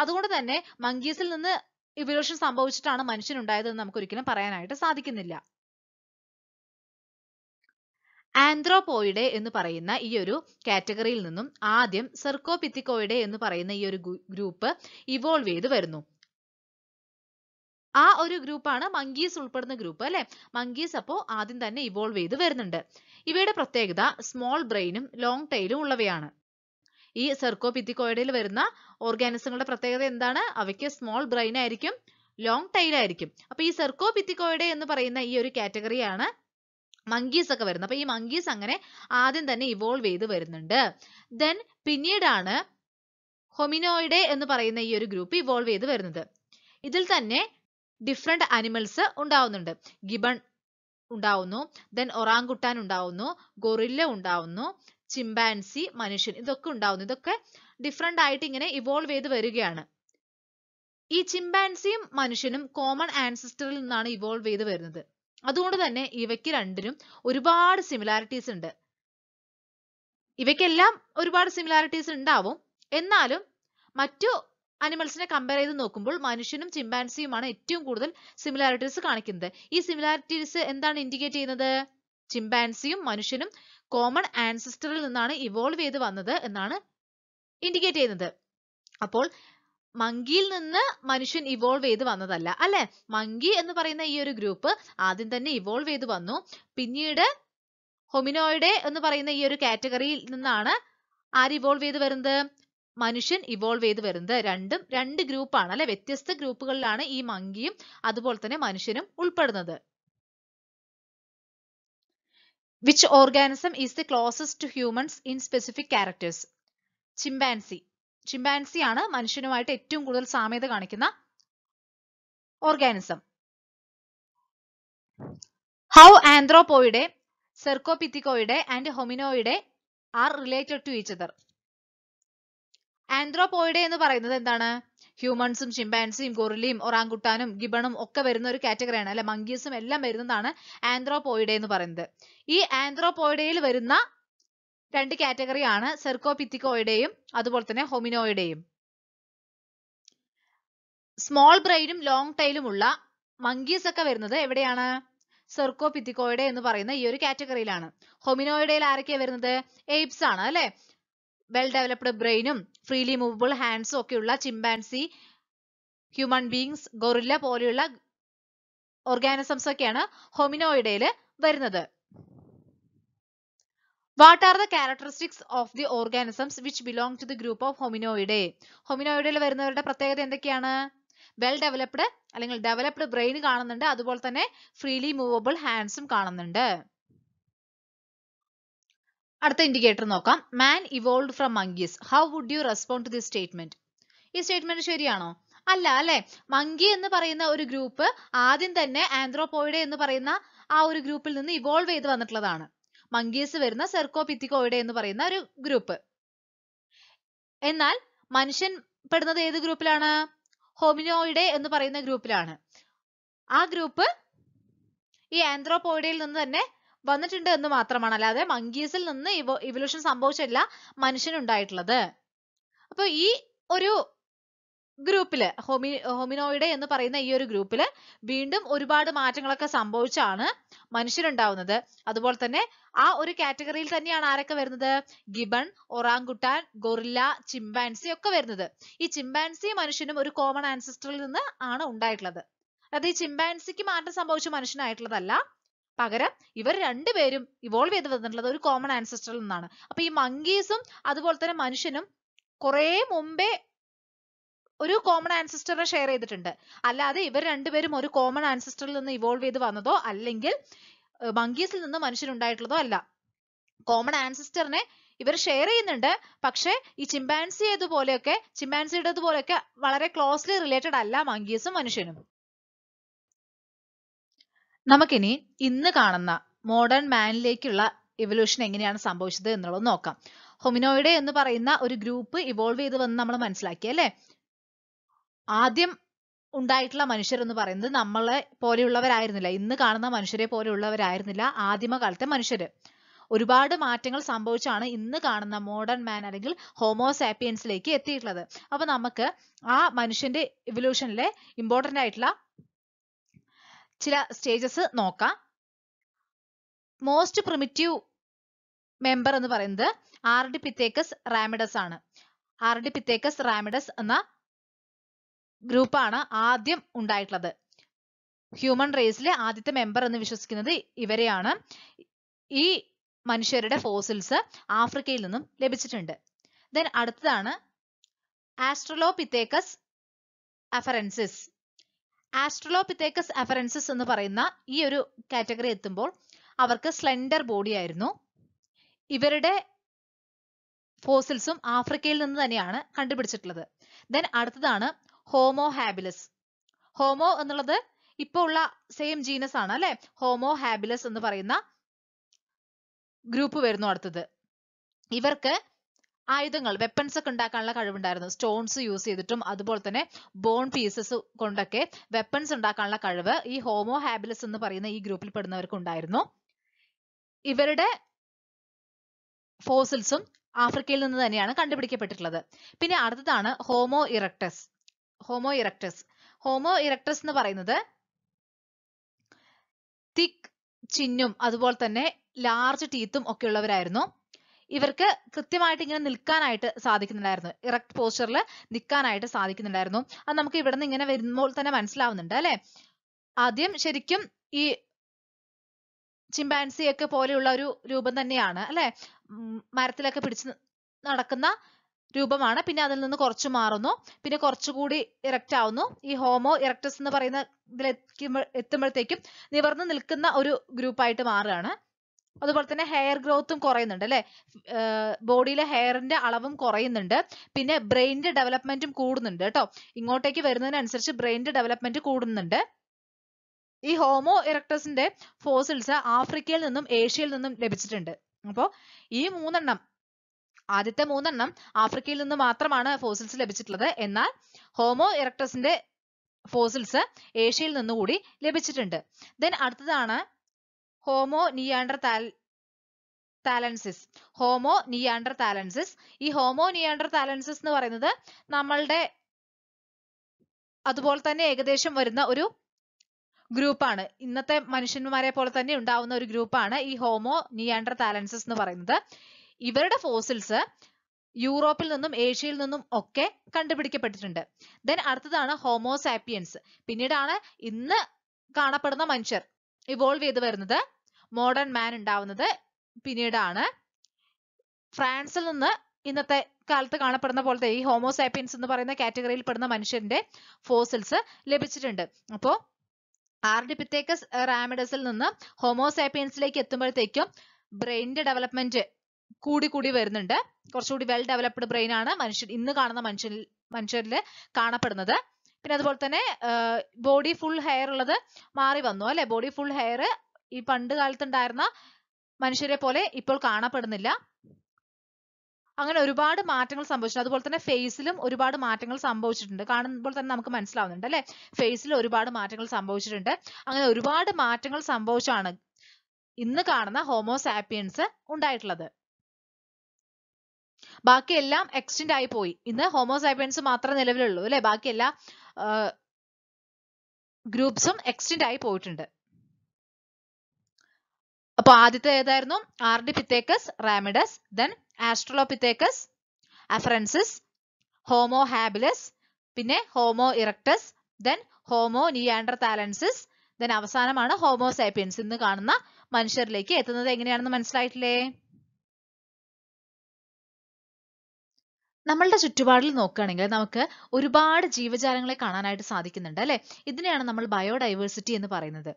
S1: അതുകൊണ്ട് തന്നെ മങ്കീസിൽ നിന്ന് ഇവല്യൂഷൻ സംഭവിച്ചിട്ടാണ് മനുഷ്യൻ ഉണ്ടായതെന്ന് നമുക്ക് ഒരിക്കലും പറയാനായിട്ട് സാധിക്കുന്നില്ല. ആന്ത്രോപോയിഡെ എന്ന് പറയുന്ന ഈ ഒരു കാറ്റഗറിയിൽ നിന്നും ആദ്യം സെർക്കോപിത്തിക്കോയിഡെ എന്ന് പറയുന്ന ഈ ഒരു ഗ്രൂപ്പ് ഇവോൾവ് ചെയ്ത് വരുന്നു. ആ ഒരു ഗ്രൂപ്പാണ് മങ്കീസ് ഉൾപ്പെടുന്ന ഗ്രൂപ്പ് അല്ലെ? മങ്കീസ് അപ്പോ ആദ്യം തന്നെ ഇവോൾവ് ചെയ്ത് വരുന്നുണ്ട്. ഇവയുടെ പ്രത്യേകത സ്മോൾ ബ്രെയിനും ലോങ് ടൈലും ഉള്ളവയാണ്. ഈ സെർക്കോപിത്തിക്കോയിഡയിൽ വരുന്ന ഓർഗാനിസങ്ങളുടെ പ്രത്യേകത എന്താണ്? അവയ്ക്ക് സ്മോൾ ബ്രെയിൻ ആയിരിക്കും ലോങ് ടൈൽ ആയിരിക്കും. അപ്പൊ ഈ സെർക്കോപിത്തിക്കോയിഡെ എന്ന് പറയുന്ന ഈ ഒരു കാറ്റഗറിയാണ് മങ്കീസ് ഒക്കെ വരുന്നത്. അപ്പൊ ഈ മങ്കീസ് അങ്ങനെ ആദ്യം തന്നെ ഇവോൾവ് ചെയ്ത് വരുന്നുണ്ട്. ദെൻ പിന്നീടാണ് ഹൊമിനോയിഡെ എന്ന് പറയുന്ന ഈ ഒരു ഗ്രൂപ്പ് ഇവോൾവ് ചെയ്ത് വരുന്നത്. ഇതിൽ തന്നെ ഡിഫറെന്റ് അനിമൽസ് ഉണ്ടാവുന്നുണ്ട്. ഗിബൺ ഉണ്ടാവുന്നു ദെൻ ഒറാങ്കുട്ടാൻ ഉണ്ടാവുന്നു ഗൊറില്ല ഉണ്ടാവുന്നു ചിമ്പാൻസി മനുഷ്യൻ ഇതൊക്കെ ഉണ്ടാവുന്നു. ഇതൊക്കെ ഡിഫറെന്റ് ആയിട്ട് ഇങ്ങനെ ഇവോൾവ് ചെയ്ത് വരികയാണ്. ഈ ചിമ്പാൻസിയും മനുഷ്യനും കോമൺ ആൻസിസ്റ്ററിൽ നിന്നാണ് ഇവോൾവ് ചെയ്ത് വരുന്നത്. അതുകൊണ്ട് തന്നെ ഇവയ്ക്ക് രണ്ടിനും ഒരുപാട് സിമിലാരിറ്റീസ് ഉണ്ട്. ഇവയ്ക്കെല്ലാം ഒരുപാട് സിമിലാരിറ്റീസ് ഉണ്ടാവും. എന്നാലും മറ്റു അനിമൽസിനെ കമ്പയർ ചെയ്ത് നോക്കുമ്പോൾ മനുഷ്യനും ചിമ്പാൻസിയുമാണ് ഏറ്റവും കൂടുതൽ സിമിലാരിറ്റീസ് കാണിക്കുന്നത്. ഈ സിമിലാരിറ്റീസ് എന്താണ് ഇൻഡിക്കേറ്റ് ചെയ്യുന്നത്? ചിമ്പാൻസിയും മനുഷ്യനും കോമൺ ആൻസിസ്റ്ററിൽ നിന്നാണ് ഇവോൾവ് ചെയ്ത് വന്നത് എന്നാണ് ഇൻഡിക്കേറ്റ് ചെയ്യുന്നത്. അപ്പോൾ മങ്കിയിൽ നിന്ന് മനുഷ്യൻ ഇവോൾവ് ചെയ്ത് വന്നതല്ല അല്ലെ? മങ്കി എന്ന് പറയുന്ന ഈ ഒരു ഗ്രൂപ്പ് ആദ്യം തന്നെ ഇവോൾവ് ചെയ്ത് വന്നു. പിന്നീട് ഹൊമിനോയിഡെ എന്ന് പറയുന്ന ഈ ഒരു കാറ്റഗറിയിൽ നിന്നാണ് ആര് ഇവോൾവ് ചെയ്ത് വരുന്നത്? മനുഷ്യൻ ഇവോൾവ് ചെയ്ത് വരുന്നത്. രണ്ടും രണ്ട് ഗ്രൂപ്പാണ് അല്ലെ? വ്യത്യസ്ത ഗ്രൂപ്പുകളിലാണ് ഈ മങ്കിയും അതുപോലെ തന്നെ മനുഷ്യനും ഉൾപ്പെടുന്നത്. Which organism is the closest to humans in specific characters chimpanzee chimpanzee ആണ് മനുഷ്യനുമായിട്ട് ഏറ്റവും കൂടുതൽ സാമ്യത കാണിക്കുന്ന organism how Anthropoidea Cercopithecoidea and Hominoidea are related to each other Anthropoidea എന്ന് പറയുന്നത് എന്താണ്? ഹ്യൂമൻസും ചിമ്പാൻസിയും ഗൊറിലയും ഒറാങ്കുട്ടാനും ഗിബണും ഒക്കെ വരുന്ന ഒരു കാറ്റഗറിയാണ്. അല്ലെ? മങ്കീസും എല്ലാം വരുന്നതാണ് ആന്ത്രോപോയിഡ എന്ന് പറയുന്നത്. ഈ ആന്ത്രോപോയിഡയിൽ വരുന്ന രണ്ട് കാറ്റഗറിയാണ് സെർക്കോപിത്തിക്കോയുടെയും അതുപോലെ തന്നെ ഹൊമിനോയുടെയും സ്മോൾ ബ്രെയിനും ലോങ് ടൈലും ഉള്ള മങ്കീസ് ഒക്കെ വരുന്നത് എവിടെയാണ്? സെർക്കോപിത്തിക്കോയുടെ എന്ന് പറയുന്ന ഈ ഒരു കാറ്റഗറിയിലാണ്. ഹൊമിനോയിഡയിൽ ആരൊക്കെയാ വരുന്നത്? എയ്പ്സ് ആണ് അല്ലെ? വെൽ ഡെവലപ്ഡ് ബ്രെയിനും ഫ്രീലി മൂവബിൾ ഹാൻഡ്സും ഒക്കെയുള്ള ചിമ്പാൻസി ഹ്യൂമൻ ബീങ്സ് ഗൊറില്ല പോലെയുള്ള ഓർഗാനിസംസ് ഒക്കെയാണ് ഹൊമിനോയിഡയിൽ വരുന്നത്. What are the characteristics of the organisms which belong to the group of Hominoidea ഹൊമിനോയിഡയിൽ വരുന്നവരുടെ പ്രത്യേകത എന്തൊക്കെയാണ്? വെൽ ഡെവലപ്ഡ് അല്ലെങ്കിൽ ഡെവലപ്ഡ് ബ്രെയിൻ കാണുന്നുണ്ട് അതുപോലെ തന്നെ ഫ്രീലി മൂവബിൾ ഹാൻഡ്സും കാണുന്നുണ്ട്. അടുത്ത ഇൻഡിക്കേറ്റർ നോക്കാം. Man evolve from monkeys how would you respond to this statement ഈ സ്റ്റേറ്റ്മെന്റ് ശരിയാണോ? അല്ല അല്ലെ? മങ്കി എന്ന് പറയുന്ന ഒരു ഗ്രൂപ്പ് ആദ്യം തന്നെ ആന്ത്രോപോയിഡെ എന്ന് പറയുന്ന ആ ഒരു ഗ്രൂപ്പിൽ നിന്ന് ഇവോൾവ് ചെയ്ത് വന്നിട്ടുള്ളതാണ്. മങ്കീസ് വരുന്ന സെർക്കോപിത്തിക്കോയിഡെ എന്ന് പറയുന്ന ഒരു ഗ്രൂപ്പ് എന്നാൽ മനുഷ്യൻ പെടുന്നത് ഏത് ഗ്രൂപ്പിലാണ്? ഹോമിനോയിഡെ എന്ന് പറയുന്ന ഗ്രൂപ്പിലാണ് ആ ഗ്രൂപ്പ് ഈ ആന്ത്രോപോയിഡയിൽ നിന്ന് തന്നെ വന്നിട്ടുണ്ട് എന്ന് മാത്രമാണ്. അല്ലാതെ മങ്കീസിൽ നിന്ന് ഇവോ ഇവല്യൂഷൻ സംഭവിച്ചില്ല മനുഷ്യനുണ്ടായിട്ടുള്ളത്. അപ്പൊ ഈ ഒരു ഗ്രൂപ്പിൽ ഹോമി ഹോമിനോയിഡെ എന്ന് പറയുന്ന ഈ ഒരു ഗ്രൂപ്പിൽ വീണ്ടും ഒരുപാട് മാറ്റങ്ങളൊക്കെ സംഭവിച്ചാണ് മനുഷ്യരുണ്ടാവുന്നത്. അതുപോലെ തന്നെ ആ ഒരു കാറ്റഗറിയിൽ തന്നെയാണ് ആരൊക്കെ വരുന്നത്? ഗിബൺ ഒറാങ്കുട്ടാൻ ഗൊറില്ല ചിമ്പാൻസി ഒക്കെ വരുന്നത്. ഈ ചിമ്പാൻസി മനുഷ്യനും ഒരു കോമൺ ആൻസിസ്റ്ററിൽ നിന്ന് ആണ് ഉണ്ടായിട്ടുള്ളത്. അതായത് ഈ ചിമ്പാൻസിക്ക് മാറ്റം സംഭവിച്ച മനുഷ്യനായിട്ടുള്ളതല്ല പകരം ഇവർ രണ്ടുപേരും ഇവോൾവ് ചെയ്ത് വന്നിട്ടുള്ളത് ഒരു കോമൺ ആൻസെസ്റ്ററിൽ നിന്നാണ്. അപ്പൊ ഈ മങ്കീസും അതുപോലെ തന്നെ മനുഷ്യനും കുറെ മുമ്പേ ഒരു കോമൺ ആൻസിസ്റ്ററിനെ ഷെയർ ചെയ്തിട്ടുണ്ട്. അല്ലാതെ ഇവർ രണ്ടുപേരും ഒരു കോമൺ ആൻസിസ്റ്ററിൽ നിന്ന് ഇവോൾവ് ചെയ്ത് വന്നതോ അല്ലെങ്കിൽ മങ്കീസിൽ നിന്ന് മനുഷ്യനുണ്ടായിട്ടുള്ളതോ അല്ല. കോമൺ ആൻസിസ്റ്ററിനെ ഇവർ ഷെയർ ചെയ്യുന്നുണ്ട്. പക്ഷെ ഈ ചിമ്പാൻസി ഏതുപോലെയൊക്കെ ചിമ്പാൻസിയുടെ പോലെയൊക്കെ വളരെ ക്ലോസ്ലി റിലേറ്റഡ് അല്ല മങ്കീസും മനുഷ്യനും. നമുക്കിനി ഇന്ന് കാണുന്ന മോഡേൺ മാനിലേക്കുള്ള ഇവല്യൂഷൻ എങ്ങനെയാണ് സംഭവിച്ചത് എന്നുള്ളത് നോക്കാം. ഹൊമിനോയിഡ് എന്ന് പറയുന്ന ഒരു ഗ്രൂപ്പ് ഇവോൾവ് ചെയ്ത് വന്ന് നമ്മൾ മനസ്സിലാക്കി അല്ലെ? ആദ്യം ഉണ്ടായിട്ടുള്ള മനുഷ്യർ എന്ന് പറയുന്നത് നമ്മളെ പോലെയുള്ളവരായിരുന്നില്ല. ഇന്ന് കാണുന്ന മനുഷ്യരെ പോലെയുള്ളവരായിരുന്നില്ല ആദിമകാലത്തെ മനുഷ്യര് ഒരുപാട് മാറ്റങ്ങൾ സംഭവിച്ചാണ് ഇന്ന് കാണുന്ന മോഡേൺ മാൻ അല്ലെങ്കിൽ ഹോമോസാപ്പിയൻസിലേക്ക് എത്തിയിട്ടുള്ളത്. അപ്പൊ നമുക്ക് ആ മനുഷ്യന്റെ ഇവല്യൂഷനിലെ ഇമ്പോർട്ടന്റ് ആയിട്ടുള്ള ചില സ്റ്റേജസ് നോക്കാം. മോസ്റ്റ് പ്രിമിറ്റീവ് മെമ്പർ എന്ന് പറയുന്നത് ആർ ഡി പിത്തേക്കസ് റാമിഡസ് ആണ്. ആർ ഡി പിത്തേക്കസ് റാമിഡസ് എന്ന ഗ്രൂപ്പാണ് ആദ്യം ഉണ്ടായിട്ടുള്ളത്. ഹ്യൂമൻ റേസിലെ ആദ്യത്തെ മെമ്പർ എന്ന് വിശ്വസിക്കുന്നത് ഇവരെയാണ്. ഈ മനുഷ്യരുടെ ഫോസിൽസ് ആഫ്രിക്കയിൽ നിന്നും ലഭിച്ചിട്ടുണ്ട്. ദെൻ അടുത്തതാണ് ആസ്ട്രലോപിത്തേക്കസ് അഫറൻസിസ് ആസ്ട്രലോപിത്തേക്കസ് അഫറൻസസ് എന്ന് പറയുന്ന ഈ ഒരു കാറ്റഗറി എത്തുമ്പോൾ അവർക്ക് സ്ലെൻഡർ ബോഡി ആയിരുന്നു. ഇവരുടെ ഫോസിൽസും ആഫ്രിക്കയിൽ നിന്ന് തന്നെയാണ് കണ്ടുപിടിച്ചിട്ടുള്ളത്. ദെൻ അടുത്തതാണ് ഹോമോ ഹാബിലസ് ഹോമോ എന്നുള്ളത് ഇപ്പോൾ ഉള്ള സെയിം ജീനസ് ആണ് അല്ലെ? ഹോമോ ഹാബിലസ് എന്ന് പറയുന്ന ഗ്രൂപ്പ് വരുന്നു അടുത്തത്. ഇവർക്ക് ആയുധങ്ങൾ വെപ്പൺസ് ഒക്കെ ഉണ്ടാക്കാനുള്ള കഴിവുണ്ടായിരുന്നു. സ്റ്റോൺസ് യൂസ് ചെയ്തിട്ടും അതുപോലെ തന്നെ ബോൺ പീസസ് കൊണ്ടൊക്കെ വെപ്പൺസ് ഉണ്ടാക്കാനുള്ള കഴിവ് ഈ ഹോമോ ഹാബിലസ് എന്ന് പറയുന്ന ഈ ഗ്രൂപ്പിൽ പെടുന്നവർക്ക് ഉണ്ടായിരുന്നു. ഇവരുടെ ഫോസിൽസും ആഫ്രിക്കയിൽ നിന്ന് തന്നെയാണ് കണ്ടുപിടിക്കപ്പെട്ടിട്ടുള്ളത്. പിന്നെ അടുത്തതാണ് Homo erectus Homo erectus Homo erectus എന്ന് പറയുന്നത് തിക് ചിന്നും അതുപോലെ തന്നെ ലാർജ് ടീത്തും ഒക്കെ ഉള്ളവരായിരുന്നു. ഇവർക്ക് കൃത്യമായിട്ട് ഇങ്ങനെ നിൽക്കാനായിട്ട് സാധിക്കുന്നുണ്ടായിരുന്നു. ഇറക്ട് പോസ്റ്ററിൽ നിൽക്കാനായിട്ട് സാധിക്കുന്നുണ്ടായിരുന്നു. അത് നമുക്ക് ഇവിടെ നിന്ന് ഇങ്ങനെ വരുമ്പോൾ തന്നെ മനസ്സിലാവുന്നുണ്ട് അല്ലെ? ആദ്യം ശരിക്കും ഈ ചിമ്പാൻസി ഒക്കെ പോലെയുള്ള ഒരു രൂപം തന്നെയാണ് അല്ലെ? മരത്തിലൊക്കെ പിടിച്ച് നടക്കുന്ന രൂപമാണ്. പിന്നെ അതിൽ നിന്ന് കുറച്ച് മാറുന്നു. പിന്നെ കുറച്ചുകൂടി ഇറക്റ്റ് ആവുന്നു. ഈ ഹോമോ ഇറക്ടസ് എന്ന് പറയുന്ന ഇതിൽ എത്തുമ്പോഴത്തേക്കും നിവർന്ന് നിൽക്കുന്ന ഒരു ഗ്രൂപ്പായിട്ട് മാറുകയാണ്. അതുപോലെ തന്നെ ഹെയർ ഗ്രോത്തും കുറയുന്നുണ്ട് അല്ലെ? ബോഡിയിലെ ഹെയറിന്റെ അളവും കുറയുന്നുണ്ട്. പിന്നെ ബ്രെയിനിന്റെ ഡെവലപ്മെന്റും കൂടുന്നുണ്ട് കേട്ടോ. ഇങ്ങോട്ടേക്ക് വരുന്നതിനനുസരിച്ച് ബ്രെയിനിന്റെ ഡെവലപ്മെന്റ് കൂടുന്നുണ്ട്. ഈ ഹോമോ ഇറക്ടസിന്റെ ഫോസിൽസ് ആഫ്രിക്കയിൽ നിന്നും ഏഷ്യയിൽ നിന്നും ലഭിച്ചിട്ടുണ്ട്. അപ്പോൾ ഈ മൂന്നെണ്ണം ആദ്യത്തെ മൂന്നെണ്ണം ആഫ്രിക്കയിൽ നിന്ന് മാത്രമാണ് ഫോസിൽസ് ലഭിച്ചിട്ടുള്ളത്. എന്നാൽ ഹോമോ ഇറക്ടസിന്റെ ഫോസിൽസ് ഏഷ്യയിൽ നിന്നുകൂടി ലഭിച്ചിട്ടുണ്ട്. ദെൻ അടുത്തതാണ് ഹോമോ നിയാണ്ടർ താലൻസിസ്. ഹോമോ നിയാണ്ടർ താലൻസിസ്. ഈ ഹോമോ നിയാണ്ടർ താലൻസിസ് എന്ന് പറയുന്നത് നമ്മളുടെ അതുപോലെ തന്നെ ഏകദേശം വരുന്ന ഒരു ഗ്രൂപ്പാണ്. ഇന്നത്തെ മനുഷ്യന്മാരെ പോലെ തന്നെ ഉണ്ടാവുന്ന ഒരു ഗ്രൂപ്പാണ് ഈ ഹോമോ നിയാണ്ടർ താലൻസിസ് എന്ന് പറയുന്നത്. ഇവരുടെ ഫോസിൽസ് യൂറോപ്പിൽ നിന്നും ഏഷ്യയിൽ നിന്നും ഒക്കെ കണ്ടുപിടിക്കപ്പെട്ടിട്ടുണ്ട്. ദെൻ അടുത്തതാണ് ഹോമോസാപ്പിയൻസ് പിന്നീടാണ് ഇന്ന് കാണപ്പെടുന്ന മനുഷ്യർ. ഇവോൾവ് ചെയ്ത് വരുന്നത് മോഡേൺ മാൻ ഉണ്ടാവുന്നത് പിന്നീടാണ്. ഫ്രാൻസിൽ നിന്ന് ഇന്നത്തെ കാലത്ത് കാണപ്പെടുന്ന പോലത്തെ ഈ ഹോമോസാപ്പിയൻസ് എന്ന് പറയുന്ന കാറ്റഗറിയിൽ പെടുന്ന മനുഷ്യന്റെ ഫോസിൽസ് ലഭിച്ചിട്ടുണ്ട്. അപ്പോ ആർഡിപിത്തേക്കസ് റാമിഡസിൽ നിന്ന് ഹോമോസാപ്പിയൻസിലേക്ക് എത്തുമ്പോഴത്തേക്കും ബ്രെയിനിന്റെ ഡെവലപ്മെന്റ് കൂടി കൂടി വരുന്നുണ്ട്. കുറച്ചുകൂടി വെൽ ഡെവലപ്ഡ് ബ്രെയിൻ ആണ് മനുഷ്യൻ ഇന്ന് കാണുന്ന മനുഷ്യരിൽ മനുഷ്യരിൽ കാണപ്പെടുന്നത്. പിന്നെ അതുപോലെ തന്നെ ബോഡി ഫുൾ ഹെയർ ഉള്ളത് മാറി വന്നു അല്ലെ? ബോഡി ഫുൾ ഹെയർ ഈ പണ്ട് കാലത്തുണ്ടായിരുന്ന മനുഷ്യരെ പോലെ ഇപ്പോൾ കാണപ്പെടുന്നില്ല. അങ്ങനെ ഒരുപാട് മാറ്റങ്ങൾ സംഭവിച്ചിട്ടുണ്ട്. അതുപോലെ തന്നെ ഫേസിലും ഒരുപാട് മാറ്റങ്ങൾ സംഭവിച്ചിട്ടുണ്ട്. കാണുമ്പോൾ തന്നെ നമുക്ക് മനസ്സിലാവുന്നുണ്ട് അല്ലെ? ഫേസിൽ ഒരുപാട് മാറ്റങ്ങൾ സംഭവിച്ചിട്ടുണ്ട്. അങ്ങനെ ഒരുപാട് മാറ്റങ്ങൾ സംഭവിച്ചാണ് ഇന്ന് കാണുന്ന ഹോമോസാപ്പിയൻസ് ഉണ്ടായിട്ടുള്ളത്. ബാക്കിയെല്ലാം എക്സ്റ്റെൻഡ് ആയി പോയി. ഇന്ന് ഹോമോസാപ്പിയൻസ് മാത്രമേ നിലവിലുള്ളൂ അല്ലെ? ബാക്കി എല്ലാ ഗ്രൂപ്പ്സും എക്സ്റ്റെൻഡ് ആയി പോയിട്ടുണ്ട്. അപ്പൊ ആദ്യത്തെ ഏതായിരുന്നു? Ardipithecus ramidus then Australopithecus afarensis Homo habilis പിന്നെ Homo erectus then Homo neanderthalensis then അവസാനമാണ് ഹോമോ സാപ്പിയൻസ്. ഇന്ന് കാണുന്ന മനുഷ്യരിലേക്ക് എത്തുന്നത് എങ്ങനെയാണെന്ന് മനസ്സിലായിട്ടില്ലേ? നമ്മളുടെ ചുറ്റുപാടിൽ നോക്കുകയാണെങ്കിൽ നമുക്ക് ഒരുപാട് ജീവജാലങ്ങളെ കാണാനായിട്ട് സാധിക്കുന്നുണ്ട് അല്ലെ? ഇതിനെയാണ് നമ്മൾ ബയോഡൈവേഴ്സിറ്റി എന്ന് പറയുന്നത്.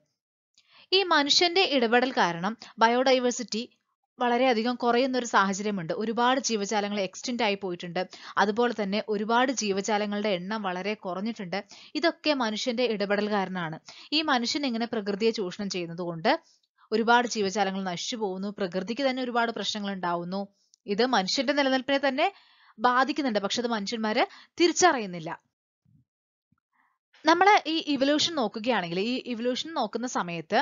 S1: ഈ മനുഷ്യന്റെ ഇടപെടൽ കാരണം ബയോഡൈവേഴ്സിറ്റി വളരെയധികം കുറയുന്ന ഒരു സാഹചര്യമുണ്ട്. ഒരുപാട് ജീവജാലങ്ങൾ എക്സ്റ്റെൻഡ് ആയി പോയിട്ടുണ്ട്. അതുപോലെ തന്നെ ഒരുപാട് ജീവജാലങ്ങളുടെ എണ്ണം വളരെ കുറഞ്ഞിട്ടുണ്ട്. ഇതൊക്കെ മനുഷ്യന്റെ ഇടപെടൽ കാരണമാണ്. ഈ മനുഷ്യൻ ഇങ്ങനെ പ്രകൃതിയെ ചൂഷണം ചെയ്യുന്നതുകൊണ്ട് ഒരുപാട് ജീവജാലങ്ങൾ നശിച്ചു പോകുന്നു. പ്രകൃതിക്ക് തന്നെ ഒരുപാട് പ്രശ്നങ്ങൾ ഉണ്ടാവുന്നു. ഇത് മനുഷ്യന്റെ നിലനിൽപ്പിനെ തന്നെ ബാധിക്കുന്നുണ്ട്. പക്ഷെ അത് മനുഷ്യന്മാര് തിരിച്ചറിയുന്നില്ല. നമ്മൾ ഈ ഇവല്യൂഷൻ നോക്കുകയാണെങ്കിൽ ഈ ഇവല്യൂഷൻ നോക്കുന്ന സമയത്ത്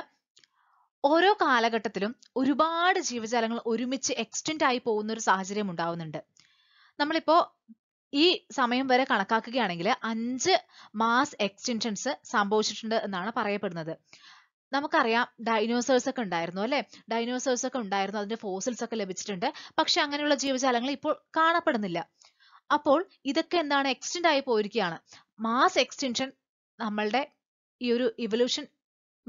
S1: ഓരോ കാലഘട്ടത്തിലും ഒരുപാട് ജീവജാലങ്ങൾ ഒരുമിച്ച് എക്സ്റ്റെൻഡ് ആയി പോകുന്ന ഒരു സാഹചര്യം ഉണ്ടാവുന്നുണ്ട്. നമ്മളിപ്പോ ഈ സമയം വരെ കണക്കാക്കുകയാണെങ്കിൽ അഞ്ച് മാസ് എക്സ്റ്റെൻഷൻസ് സംഭവിച്ചിട്ടുണ്ട് എന്നാണ് പറയപ്പെടുന്നത്. നമുക്കറിയാം ഡൈനോസേഴ്സ് ഒക്കെ ഉണ്ടായിരുന്നു അല്ലെ? ഡൈനോസേഴ്സ് ഒക്കെ ഉണ്ടായിരുന്നു അതിന്റെ ഫോസിൽസ് ഒക്കെ ലഭിച്ചിട്ടുണ്ട്. പക്ഷെ അങ്ങനെയുള്ള ജീവജാലങ്ങൾ ഇപ്പോൾ കാണപ്പെടുന്നില്ല. അപ്പോൾ ഇതൊക്കെ എന്താണ് എക്സ്റ്റെൻഡ് ആയി പോയിരിക്കുകയാണ്. മാസ് എക്സ്റ്റെൻഷൻ നമ്മളുടെ ഈ ഒരു ഇവല്യൂഷൻ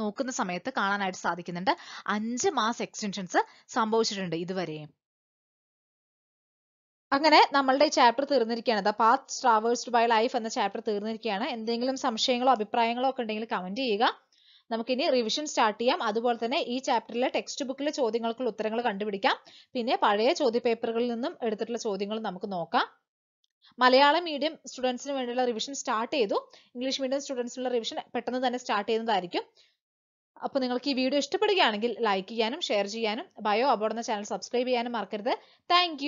S1: നോക്കുന്ന സമയത്ത് കാണാനായിട്ട് സാധിക്കുന്നുണ്ട്. അഞ്ച് മാസ് എക്സ്റ്റൻഷൻസ് സംഭവിച്ചിട്ടുണ്ട് ഇതുവരെ അങ്ങനെ നമ്മളുടെ chapter തീർന്നിരിക്കുകയാണ്. The path traversed by life എന്ന ചാപ്റ്റർ തീർന്നിരിക്കുകയാണ്. എന്തെങ്കിലും സംശയങ്ങളോ അഭിപ്രായങ്ങളോ ഒക്കെ ഉണ്ടെങ്കിൽ കമന്റ് ചെയ്യുക. നമുക്കിനി റിവിഷൻ സ്റ്റാർട്ട് ചെയ്യാം. അതുപോലെ തന്നെ ഈ ചാപ്റ്ററിലെ ടെക്സ്റ്റ് ബുക്കിലെ ചോദ്യങ്ങൾക്കുള്ള ഉത്തരങ്ങൾ കണ്ടുപിടിക്കാം. പിന്നെ പഴയ ചോദ്യപേപ്പറുകളിൽ നിന്നും എടുത്തിട്ടുള്ള ചോദ്യങ്ങൾ നമുക്ക് നോക്കാം. മലയാളം മീഡിയം സ്റ്റുഡൻസിന് വേണ്ടിയുള്ള റിവിഷൻ സ്റ്റാർട്ട് ചെയ്തു. ഇംഗ്ലീഷ് മീഡിയം സ്റ്റുഡൻസിനുള്ള റിവിഷൻ പെട്ടെന്ന് തന്നെ സ്റ്റാർട്ട് ചെയ്യുന്നതായിരിക്കും. അപ്പോൾ നിങ്ങൾക്ക് ഈ വീഡിയോ ഇഷ്ടപ്പെടുകയാണെങ്കിൽ ലൈക്ക് ചെയ്യാനും ഷെയർ ചെയ്യാനും ബയോ അബോർഡ് എന്ന ചാനൽ സബ്സ്ക്രൈബ് ചെയ്യാനും മറക്കരുത്. താങ്ക്